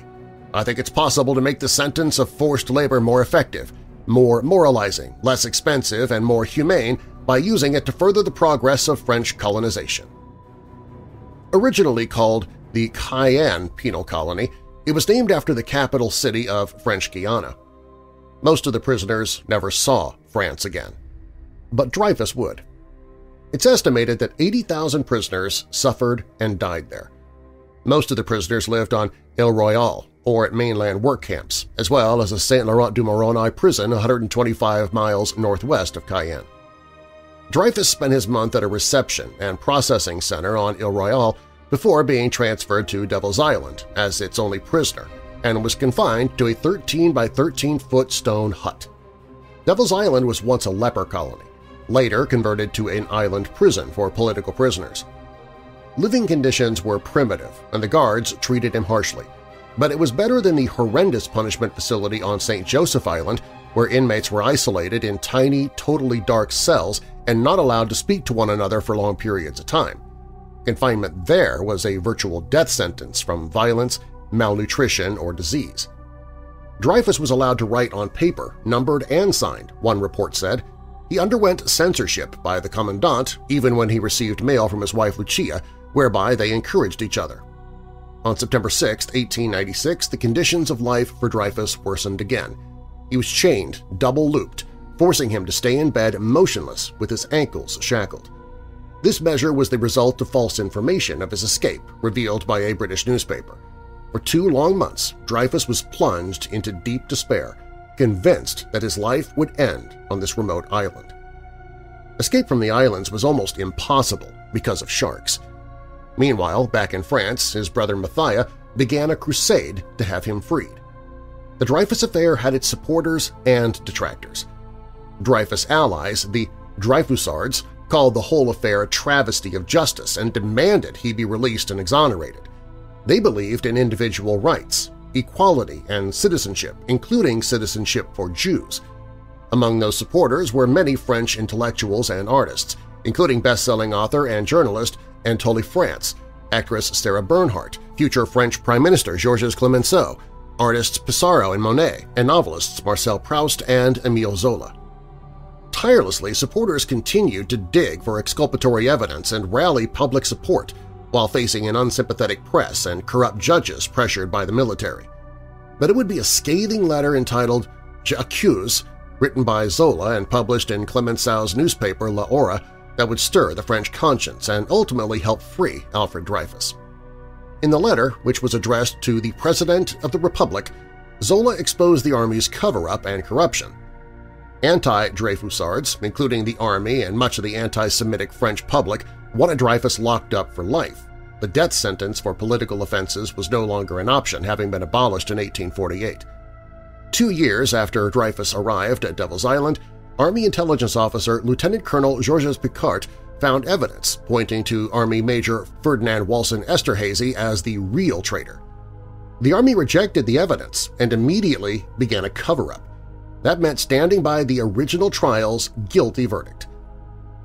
I think it's possible to make the sentence of forced labor more effective, more moralizing, less expensive, and more humane by using it to further the progress of French colonization. Originally called the Cayenne Penal Colony, it was named after the capital city of French Guiana. Most of the prisoners never saw France again. But Dreyfus would. It's estimated that 80,000 prisoners suffered and died there. Most of the prisoners lived on Ile Royale or at mainland work camps, as well as a Saint-Laurent-du-Maroni prison 125 miles northwest of Cayenne. Dreyfus spent his month at a reception and processing center on Ile Royale before being transferred to Devil's Island as its only prisoner and was confined to a 13 by 13-foot stone hut. Devil's Island was once a leper colony, later converted to an island prison for political prisoners. Living conditions were primitive and the guards treated him harshly, but it was better than the horrendous punishment facility on St. Joseph Island where inmates were isolated in tiny, totally dark cells and not allowed to speak to one another for long periods of time. Confinement there was a virtual death sentence from violence, malnutrition, or disease. Dreyfus was allowed to write on paper, numbered and signed, one report said. He underwent censorship by the commandant even when he received mail from his wife Lucia, whereby they encouraged each other. On September 6, 1896, the conditions of life for Dreyfus worsened again. He was chained, double-looped, forcing him to stay in bed motionless with his ankles shackled. This measure was the result of false information of his escape revealed by a British newspaper. For two long months, Dreyfus was plunged into deep despair, convinced that his life would end on this remote island. Escape from the islands was almost impossible because of sharks. Meanwhile, back in France, his brother Mathia began a crusade to have him freed. The Dreyfus affair had its supporters and detractors. Dreyfus allies, the Dreyfusards, called the whole affair a travesty of justice and demanded he be released and exonerated. They believed in individual rights, equality, and citizenship, including citizenship for Jews. Among those supporters were many French intellectuals and artists, including best-selling author and journalist Anatole France, actress Sarah Bernhardt, future French Prime Minister Georges Clemenceau, artists Pissarro and Monet, and novelists Marcel Proust and Émile Zola. Tirelessly, supporters continued to dig for exculpatory evidence and rally public support while facing an unsympathetic press and corrupt judges pressured by the military. But it would be a scathing letter entitled J'accuse, written by Zola and published in Clemenceau's newspaper L'Aurore, that would stir the French conscience and ultimately help free Alfred Dreyfus. In the letter, which was addressed to the President of the Republic, Zola exposed the Army's cover-up and corruption. Anti-Dreyfusards, including the Army and much of the anti-Semitic French public, wanted Dreyfus locked up for life. The death sentence for political offenses was no longer an option, having been abolished in 1848. Two years after Dreyfus arrived at Devil's Island, Army intelligence officer Lieutenant Colonel Georges Picquart found evidence pointing to Army Major Ferdinand Walsin Esterhazy as the real traitor. The Army rejected the evidence and immediately began a cover-up. That meant standing by the original trial's guilty verdict.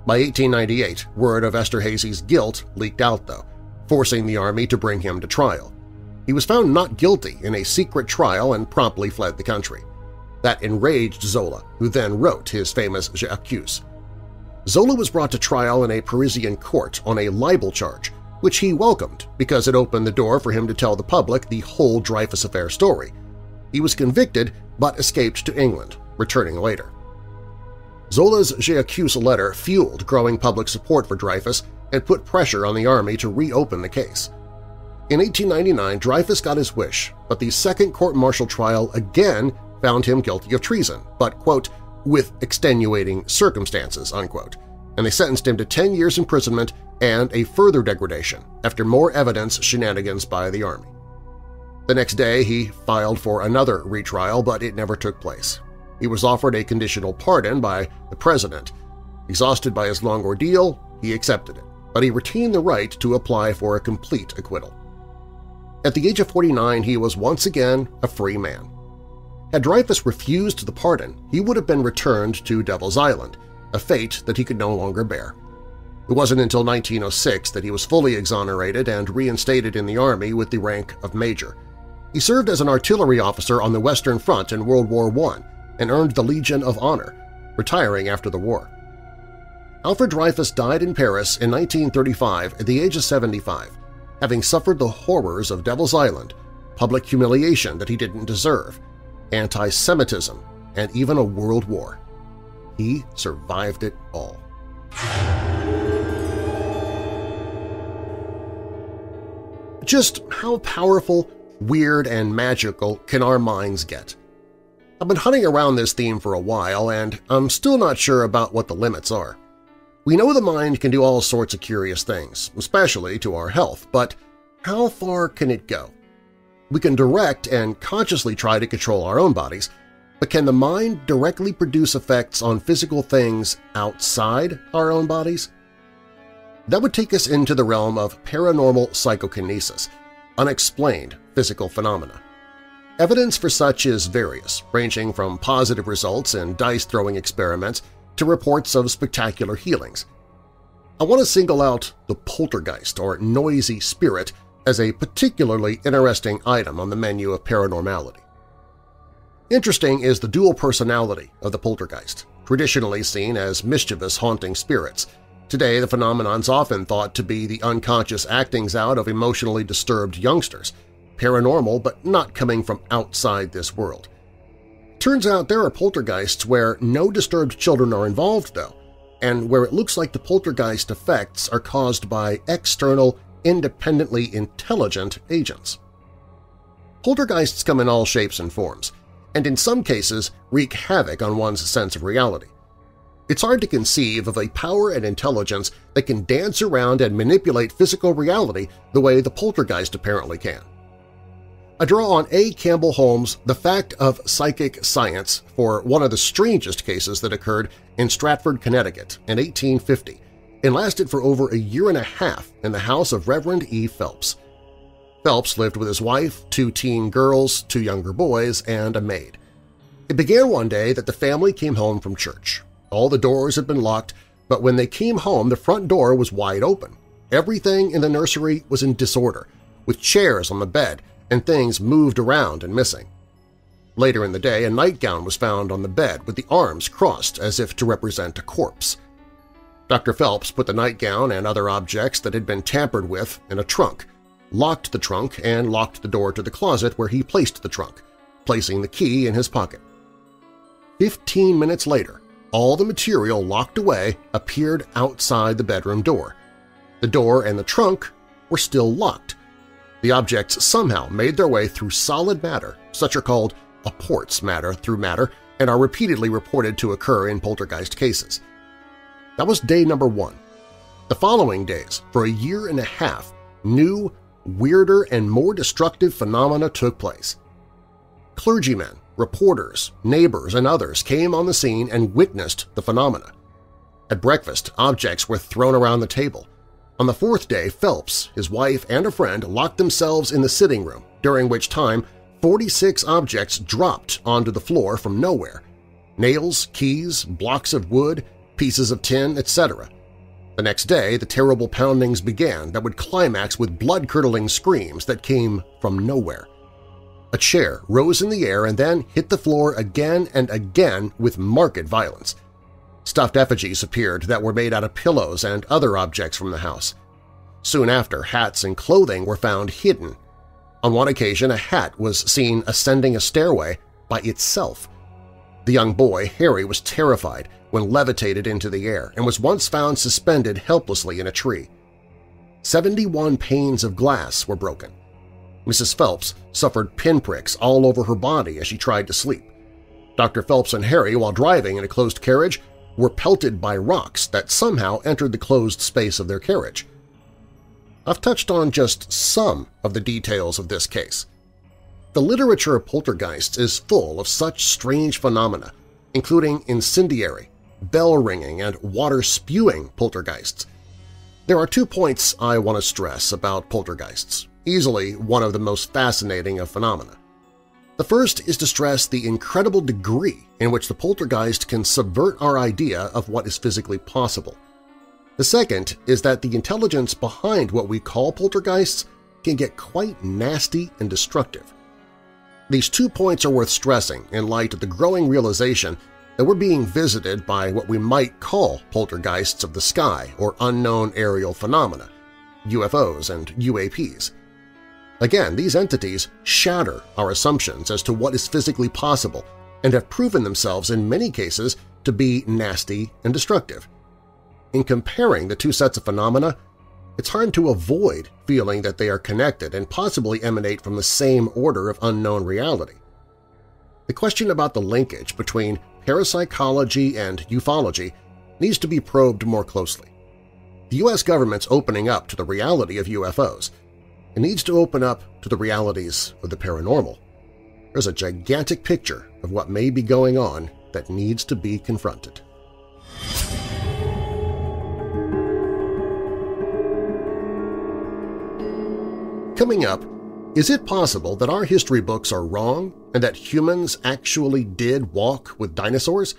By 1898, word of Esterhazy's guilt leaked out, though, forcing the Army to bring him to trial. He was found not guilty in a secret trial and promptly fled the country. That enraged Zola, who then wrote his famous J'accuse. Zola was brought to trial in a Parisian court on a libel charge, which he welcomed because it opened the door for him to tell the public the whole Dreyfus affair story. He was convicted but escaped to England, returning later. Zola's J'accuse letter fueled growing public support for Dreyfus and put pressure on the Army to reopen the case. In 1899, Dreyfus got his wish, but the second court-martial trial again found him guilty of treason, but, quote, with extenuating circumstances, unquote, and they sentenced him to 10 years imprisonment and a further degradation after more evidence shenanigans by the Army. The next day he filed for another retrial, but it never took place. He was offered a conditional pardon by the President. Exhausted by his long ordeal, he accepted it, but he retained the right to apply for a complete acquittal. At the age of 49, he was once again a free man. Had Dreyfus refused the pardon, he would have been returned to Devil's Island, a fate that he could no longer bear. It wasn't until 1906 that he was fully exonerated and reinstated in the Army with the rank of Major. He served as an artillery officer on the Western Front in World War I and earned the Legion of Honor, retiring after the war. Alfred Dreyfus died in Paris in 1935 at the age of 75, having suffered the horrors of Devil's Island, public humiliation that he didn't deserve, anti-Semitism, and even a world war. He survived it all. Just how powerful, weird, and magical can our minds get? I've been hunting around this theme for a while, and I'm still not sure about what the limits are. We know the mind can do all sorts of curious things, especially to our health, but how far can it go? We can direct and consciously try to control our own bodies, but can the mind directly produce effects on physical things outside our own bodies? That would take us into the realm of paranormal psychokinesis, unexplained physical phenomena. Evidence for such is various, ranging from positive results in dice-throwing experiments to reports of spectacular healings. I want to single out the poltergeist or noisy spirit as a particularly interesting item on the menu of paranormality. Interesting is the dual personality of the poltergeist, traditionally seen as mischievous haunting spirits. Today, the phenomenon's often thought to be the unconscious actings out of emotionally disturbed youngsters, paranormal but not coming from outside this world. Turns out there are poltergeists where no disturbed children are involved, though, and where it looks like the poltergeist effects are caused by external, independently intelligent agents. Poltergeists come in all shapes and forms, and in some cases wreak havoc on one's sense of reality. It's hard to conceive of a power and intelligence that can dance around and manipulate physical reality the way the poltergeist apparently can. I draw on A. Campbell Holmes' The Fact of Psychic Science for one of the strangest cases that occurred in Stratford, Connecticut in 1850 and lasted for over a year and a half in the house of Reverend E. Phelps. Phelps lived with his wife, two teen girls, two younger boys, and a maid. It began one day that the family came home from church. All the doors had been locked, but when they came home the front door was wide open. Everything in the nursery was in disorder, with chairs on the bed and things moved around and missing. Later in the day, a nightgown was found on the bed with the arms crossed as if to represent a corpse. Dr. Phelps put the nightgown and other objects that had been tampered with in a trunk, locked the trunk, and locked the door to the closet where he placed the trunk, placing the key in his pocket. Fifteen minutes later, all the material locked away appeared outside the bedroom door. The door and the trunk were still locked. The objects somehow made their way through solid matter, such are called apports matter through matter, and are repeatedly reported to occur in poltergeist cases. That was day number one. The following days, for a year and a half, new, weirder, and more destructive phenomena took place. Clergymen, reporters, neighbors, and others came on the scene and witnessed the phenomena. At breakfast, objects were thrown around the table. On the fourth day, Phelps, his wife, and a friend locked themselves in the sitting room, during which time 46 objects dropped onto the floor from nowhere – nails, keys, blocks of wood, pieces of tin, etc. The next day, the terrible poundings began that would climax with blood-curdling screams that came from nowhere. A chair rose in the air and then hit the floor again and again with marked violence. Stuffed effigies appeared that were made out of pillows and other objects from the house. Soon after, hats and clothing were found hidden. On one occasion, a hat was seen ascending a stairway by itself. The young boy, Harry, was terrified when levitated into the air and was once found suspended helplessly in a tree. 71 panes of glass were broken. Mrs. Phelps suffered pinpricks all over her body as she tried to sleep. Dr. Phelps and Harry, while driving in a closed carriage, were pelted by rocks that somehow entered the closed space of their carriage. I've touched on just some of the details of this case. The literature of poltergeists is full of such strange phenomena, including incendiary, bell-ringing, and water-spewing poltergeists. There are two points I want to stress about poltergeists, easily one of the most fascinating of phenomena. The first is to stress the incredible degree in which the poltergeist can subvert our idea of what is physically possible. The second is that the intelligence behind what we call poltergeists can get quite nasty and destructive. These two points are worth stressing in light of the growing realization that we're being visited by what we might call poltergeists of the sky or unknown aerial phenomena, UFOs and UAPs. Again, these entities shatter our assumptions as to what is physically possible and have proven themselves in many cases to be nasty and destructive. In comparing the two sets of phenomena, it's hard to avoid feeling that they are connected and possibly emanate from the same order of unknown reality. The question about the linkage between parapsychology and ufology needs to be probed more closely. The U.S. government's opening up to the reality of UFOs. It needs to open up to the realities of the paranormal. There's a gigantic picture of what may be going on that needs to be confronted. Coming up, is it possible that our history books are wrong and that humans actually did walk with dinosaurs?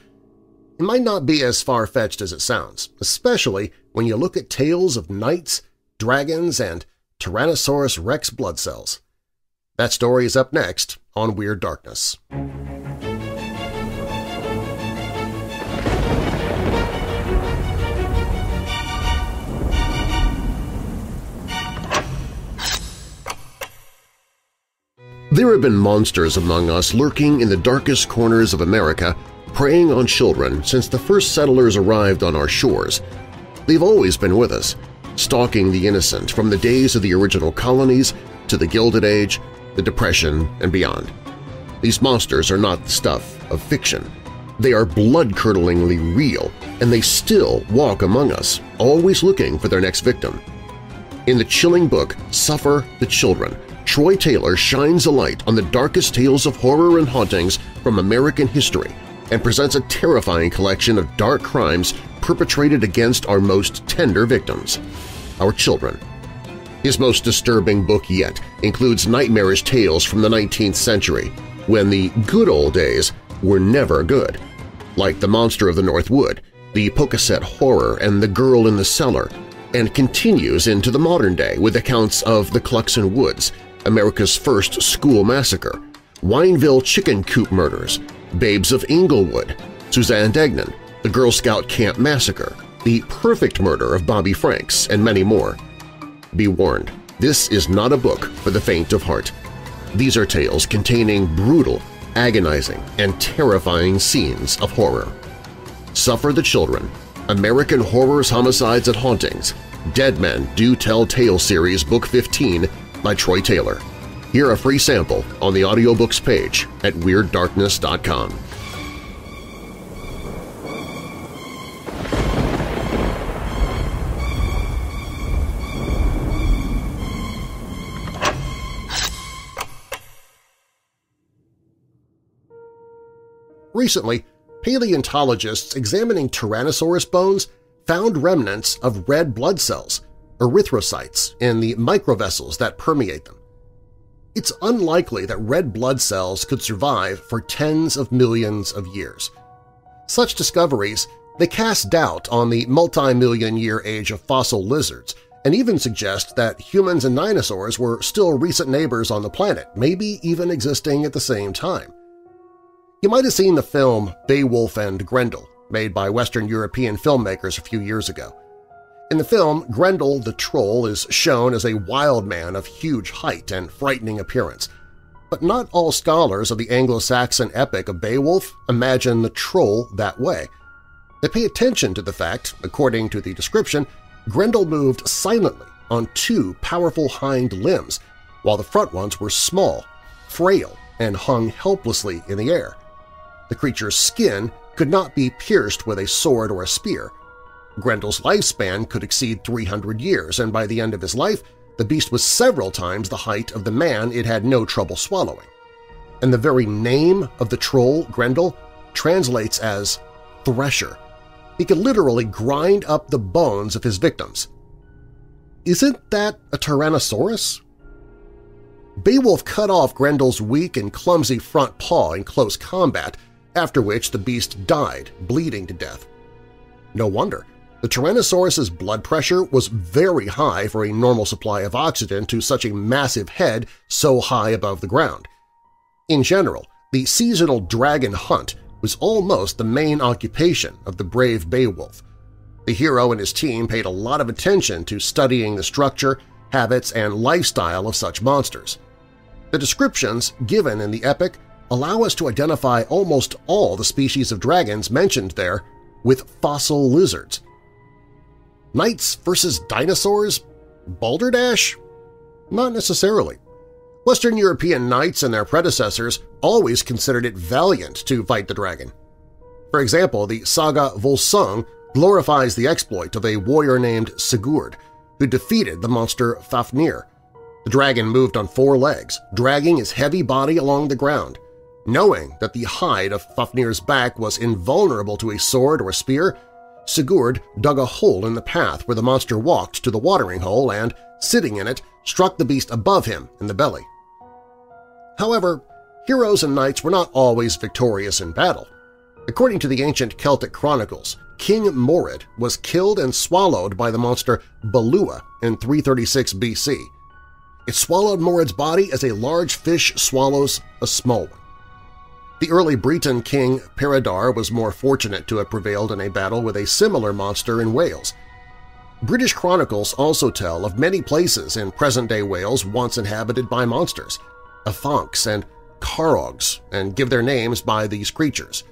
It might not be as far-fetched as it sounds, especially when you look at tales of knights, dragons, and Tyrannosaurus rex blood cells. That story is up next on Weird Darkness. There have been monsters among us lurking in the darkest corners of America, preying on children since the first settlers arrived on our shores. They've always been with us, stalking the innocent from the days of the original colonies to the Gilded Age, the Depression, and beyond. These monsters are not the stuff of fiction. They are blood-curdlingly real, and they still walk among us, always looking for their next victim. In the chilling book Suffer the Children, Troy Taylor shines a light on the darkest tales of horror and hauntings from American history and presents a terrifying collection of dark crimes perpetrated against our most tender victims, our children. His most disturbing book yet includes nightmarish tales from the 19th century, when the good old days were never good, like The Monster of the North Wood, The Pocasset Horror, and The Girl in the Cellar, and continues into the modern day with accounts of the Cluxon Woods, America's first school massacre, Wineville chicken coop murders, Babes of Englewood, Suzanne Degnan, the Girl Scout Camp Massacre, the perfect murder of Bobby Franks, and many more. Be warned, this is not a book for the faint of heart. These are tales containing brutal, agonizing, and terrifying scenes of horror. Suffer the Children, American Horrors, Homicides, and Hauntings, Dead Men Do Tell Tale Series Book 15 by Troy Taylor. Hear a free sample on the audiobooks page at WeirdDarkness.com. Recently, paleontologists examining Tyrannosaurus bones found remnants of red blood cells erythrocytes in the microvessels that permeate them. It's unlikely that red blood cells could survive for tens of millions of years. Such discoveries they cast doubt on the multi-million year age of fossil lizards and even suggest that humans and dinosaurs were still recent neighbors on the planet, maybe even existing at the same time. You might have seen the film Beowulf and Grendel, made by Western European filmmakers a few years ago. In the film, Grendel the Troll is shown as a wild man of huge height and frightening appearance, but not all scholars of the Anglo-Saxon epic of Beowulf imagine the troll that way. They pay attention to the fact, according to the description, Grendel moved silently on two powerful hind limbs, while the front ones were small, frail, and hung helplessly in the air. The creature's skin could not be pierced with a sword or a spear, Grendel's lifespan could exceed 300 years, and by the end of his life, the beast was several times the height of the man it had no trouble swallowing. And the very name of the troll, Grendel, translates as thresher. He could literally grind up the bones of his victims. Isn't that a Tyrannosaurus? Beowulf cut off Grendel's weak and clumsy front paw in close combat, after which the beast died, bleeding to death. No wonder. The Tyrannosaurus's blood pressure was very high for a normal supply of oxygen to such a massive head so high above the ground. In general, the seasonal dragon hunt was almost the main occupation of the brave Beowulf. The hero and his team paid a lot of attention to studying the structure, habits, and lifestyle of such monsters. The descriptions given in the epic allow us to identify almost all the species of dragons mentioned there with fossil lizards. Knights versus dinosaurs? Balderdash? Not necessarily. Western European knights and their predecessors always considered it valiant to fight the dragon. For example, the saga Volsung glorifies the exploit of a warrior named Sigurd, who defeated the monster Fafnir. The dragon moved on four legs, dragging his heavy body along the ground. Knowing that the hide of Fafnir's back was invulnerable to a sword or spear, Sigurd dug a hole in the path where the monster walked to the watering hole and, sitting in it, struck the beast above him in the belly. However, heroes and knights were not always victorious in battle. According to the ancient Celtic chronicles, King Morid was killed and swallowed by the monster Balua in 336 BC. It swallowed Morid's body as a large fish swallows a small one. The early Breton king Peredur was more fortunate to have prevailed in a battle with a similar monster in Wales. British chronicles also tell of many places in present-day Wales once inhabited by monsters, Afancs and Carogs, and give their names by these creatures.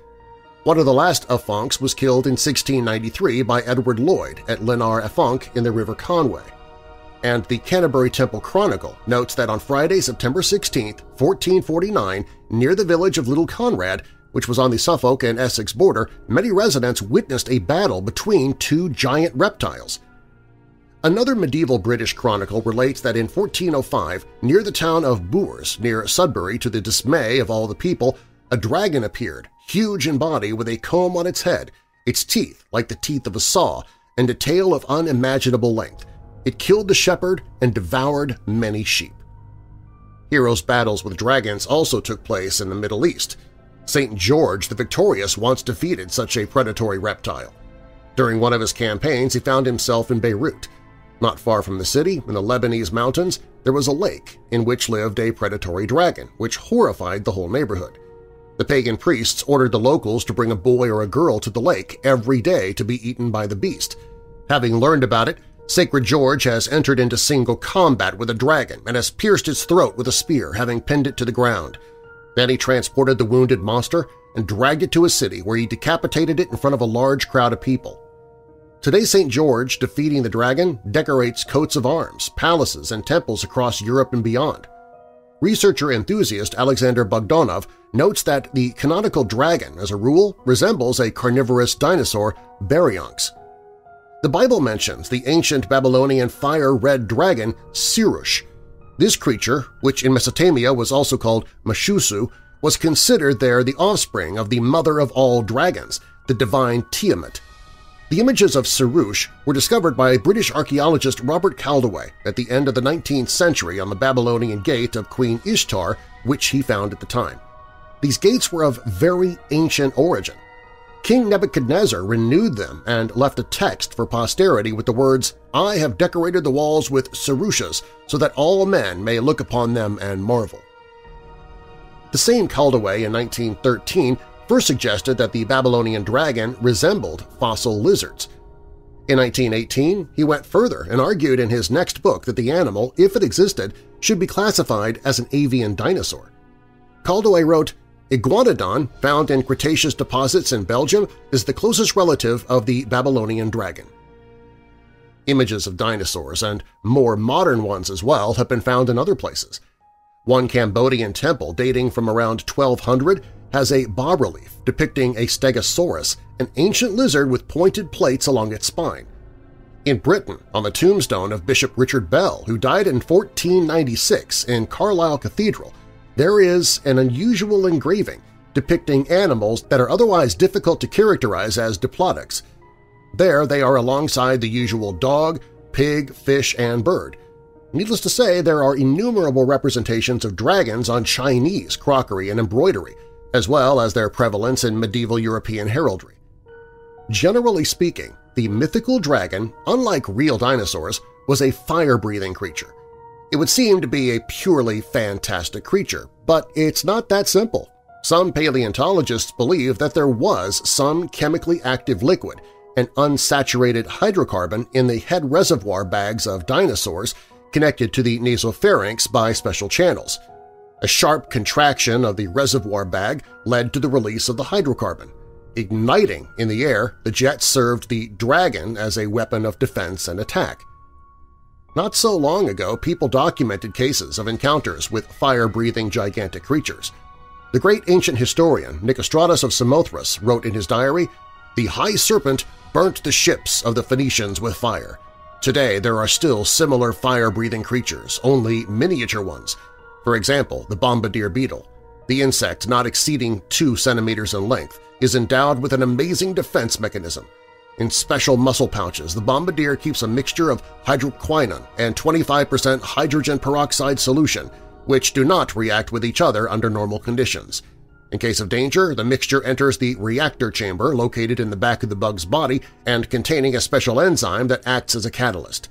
One of the last Afancs was killed in 1693 by Edward Lloyd at Llanr Afanc in the River Conway and the Canterbury Temple Chronicle notes that on Friday, September 16, 1449, near the village of Little Cornard, which was on the Suffolk and Essex border, many residents witnessed a battle between two giant reptiles. Another medieval British chronicle relates that in 1405, near the town of Bures, near Sudbury, to the dismay of all the people, a dragon appeared, huge in body with a comb on its head, its teeth like the teeth of a saw, and a tail of unimaginable length. It killed the shepherd and devoured many sheep. Heroes' battles with dragons also took place in the Middle East. St. George the Victorious once defeated such a predatory reptile. During one of his campaigns, he found himself in Beirut. Not far from the city, in the Lebanese mountains, there was a lake in which lived a predatory dragon, which horrified the whole neighborhood. The pagan priests ordered the locals to bring a boy or a girl to the lake every day to be eaten by the beast. Having learned about it, Sacred George has entered into single combat with a dragon and has pierced its throat with a spear, having pinned it to the ground. Then he transported the wounded monster and dragged it to a city where he decapitated it in front of a large crowd of people. Today St. George, defeating the dragon, decorates coats of arms, palaces, and temples across Europe and beyond. Researcher enthusiast Alexander Bogdanov notes that the canonical dragon, as a rule, resembles a carnivorous dinosaur, Baryonyx. The Bible mentions the ancient Babylonian fire-red dragon Sirush. This creature, which in Mesopotamia was also called Mashusu, was considered there the offspring of the mother of all dragons, the divine Tiamat. The images of Sirush were discovered by British archaeologist Robert Koldewey at the end of the 19th century on the Babylonian gate of Queen Ishtar, which he found at the time. These gates were of very ancient origin, King Nebuchadnezzar renewed them and left a text for posterity with the words, I have decorated the walls with Sarushas so that all men may look upon them and marvel. The same Koldewey in 1913 first suggested that the Babylonian dragon resembled fossil lizards. In 1918, he went further and argued in his next book that the animal, if it existed, should be classified as an avian dinosaur. Koldewey wrote, Iguanodon, found in Cretaceous deposits in Belgium, is the closest relative of the Babylonian dragon. Images of dinosaurs, and more modern ones as well, have been found in other places. One Cambodian temple dating from around 1200 has a bas-relief depicting a stegosaurus, an ancient lizard with pointed plates along its spine. In Britain, on the tombstone of Bishop Richard Bell, who died in 1496 in Carlisle Cathedral, there is an unusual engraving depicting animals that are otherwise difficult to characterize as diplodocus. There they are alongside the usual dog, pig, fish, and bird. Needless to say, there are innumerable representations of dragons on Chinese crockery and embroidery, as well as their prevalence in medieval European heraldry. Generally speaking, the mythical dragon, unlike real dinosaurs, was a fire-breathing creature. It would seem to be a purely fantastic creature, but it's not that simple. some paleontologists believe that there was some chemically active liquid, an unsaturated hydrocarbon in the head reservoir bags of dinosaurs connected to the nasopharynx by special channels. A sharp contraction of the reservoir bag led to the release of the hydrocarbon. Igniting in the air, the jet served the Dragon as a weapon of defense and attack. Not so long ago, people documented cases of encounters with fire-breathing gigantic creatures. The great ancient historian Nicostratus of Samothrace wrote in his diary, The high serpent burnt the ships of the Phoenicians with fire. Today there are still similar fire-breathing creatures, only miniature ones. For example, the bombardier beetle. The insect, not exceeding 2 centimeters in length, is endowed with an amazing defense mechanism. In special muscle pouches, the bombardier keeps a mixture of hydroquinone and 25% hydrogen peroxide solution, which do not react with each other under normal conditions. In case of danger, the mixture enters the reactor chamber located in the back of the bug's body and containing a special enzyme that acts as a catalyst.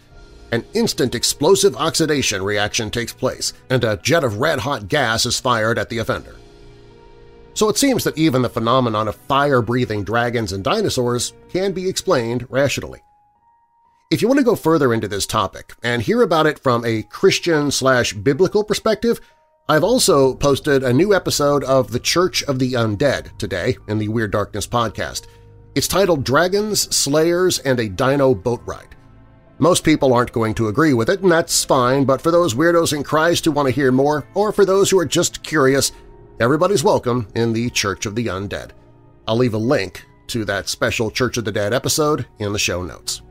An instant explosive oxidation reaction takes place, and a jet of red-hot gas is fired at the offender so it seems that even the phenomenon of fire-breathing dragons and dinosaurs can be explained rationally. If you want to go further into this topic and hear about it from a Christian-slash-biblical perspective, I've also posted a new episode of The Church of the Undead today in the Weird Darkness podcast. It's titled Dragons, Slayers, and a Dino Boat Ride. Most people aren't going to agree with it, and that's fine, but for those weirdos in Christ who want to hear more, or for those who are just curious, Everybody's welcome in the Church of the Undead. I'll leave a link to that special Church of the Dead episode in the show notes.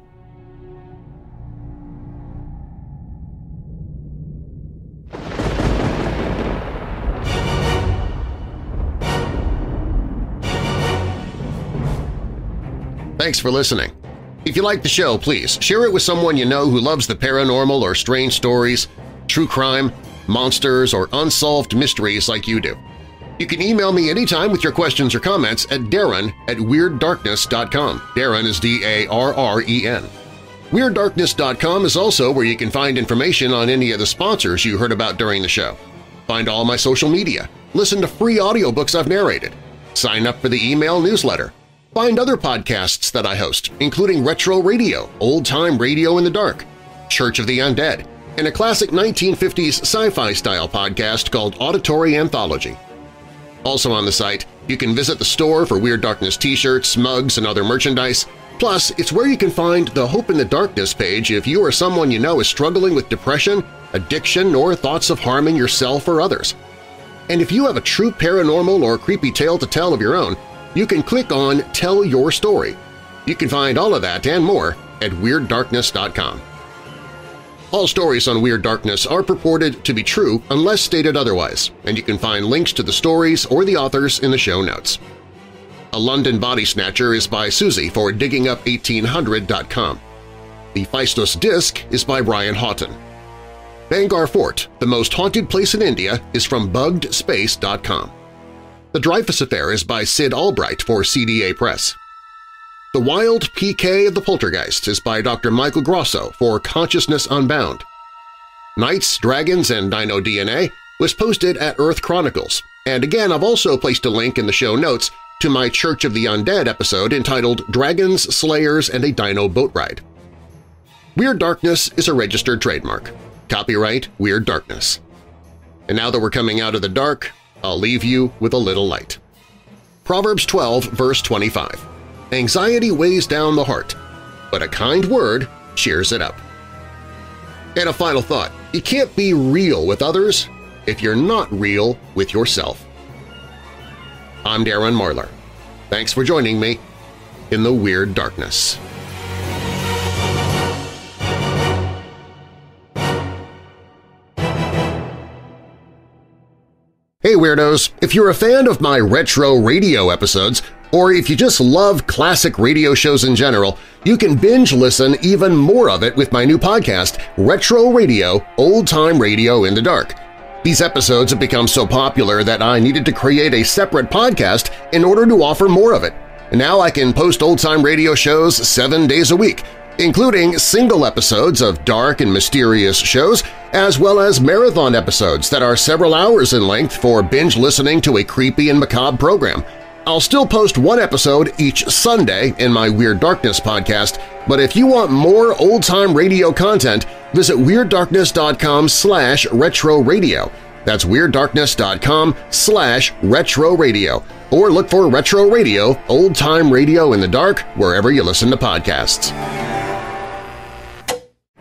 Thanks for listening. If you like the show, please share it with someone you know who loves the paranormal or strange stories, true crime, monsters, or unsolved mysteries like you do. You can email me anytime with your questions or comments at darren at WeirdDarkness.com. Darren is D-A-R-R-E-N. WeirdDarkness.com is also where you can find information on any of the sponsors you heard about during the show. Find all my social media, listen to free audiobooks I've narrated, sign up for the email newsletter, find other podcasts that I host, including Retro Radio, Old Time Radio in the Dark, Church of the Undead, and a classic 1950s sci-fi style podcast called Auditory Anthology. Also on the site, you can visit the store for Weird Darkness t-shirts, mugs, and other merchandise. Plus, it's where you can find the Hope in the Darkness page if you or someone you know is struggling with depression, addiction, or thoughts of harming yourself or others. And if you have a true paranormal or creepy tale to tell of your own, you can click on Tell Your Story. You can find all of that and more at WeirdDarkness.com. All stories on Weird Darkness are purported to be true unless stated otherwise, and you can find links to the stories or the authors in the show notes. A London Body Snatcher is by Susie for DiggingUp1800.com. The Phaistos Disc is by Brian Haughton. Bhangarh Fort, the most haunted place in India, is from BuggedSpace.com. The Dreyfus Affair is by Sid Albright for CDA Press. The Wild PK of the Poltergeist is by Dr. Michael Grosso for Consciousness Unbound. Knights, Dragons, and Dino DNA was posted at Earth Chronicles, and again I've also placed a link in the show notes to my Church of the Undead episode entitled Dragons, Slayers, and a Dino Boat Ride. Weird Darkness is a registered trademark. Copyright Weird Darkness. And now that we're coming out of the dark, I'll leave you with a little light. Proverbs 12, verse 25. Anxiety weighs down the heart, but a kind word cheers it up. And a final thought, you can't be real with others if you're not real with yourself. I'm Darren Marlar. Thanks for joining me in the Weird Darkness. Hey Weirdos! If you're a fan of my retro radio episodes, or if you just love classic radio shows in general, you can binge-listen even more of it with my new podcast, Retro Radio – Old Time Radio in the Dark. These episodes have become so popular that I needed to create a separate podcast in order to offer more of it. Now I can post old-time radio shows seven days a week, including single episodes of dark and mysterious shows, as well as marathon episodes that are several hours in length for binge listening to a creepy and macabre program. I'll still post one episode each Sunday in my Weird Darkness podcast, but if you want more old-time radio content, visit WeirdDarkness.com slash retroradio. That's WeirdDarkness.com slash retroradio. Or look for Retro Radio, old-time radio in the dark, wherever you listen to podcasts.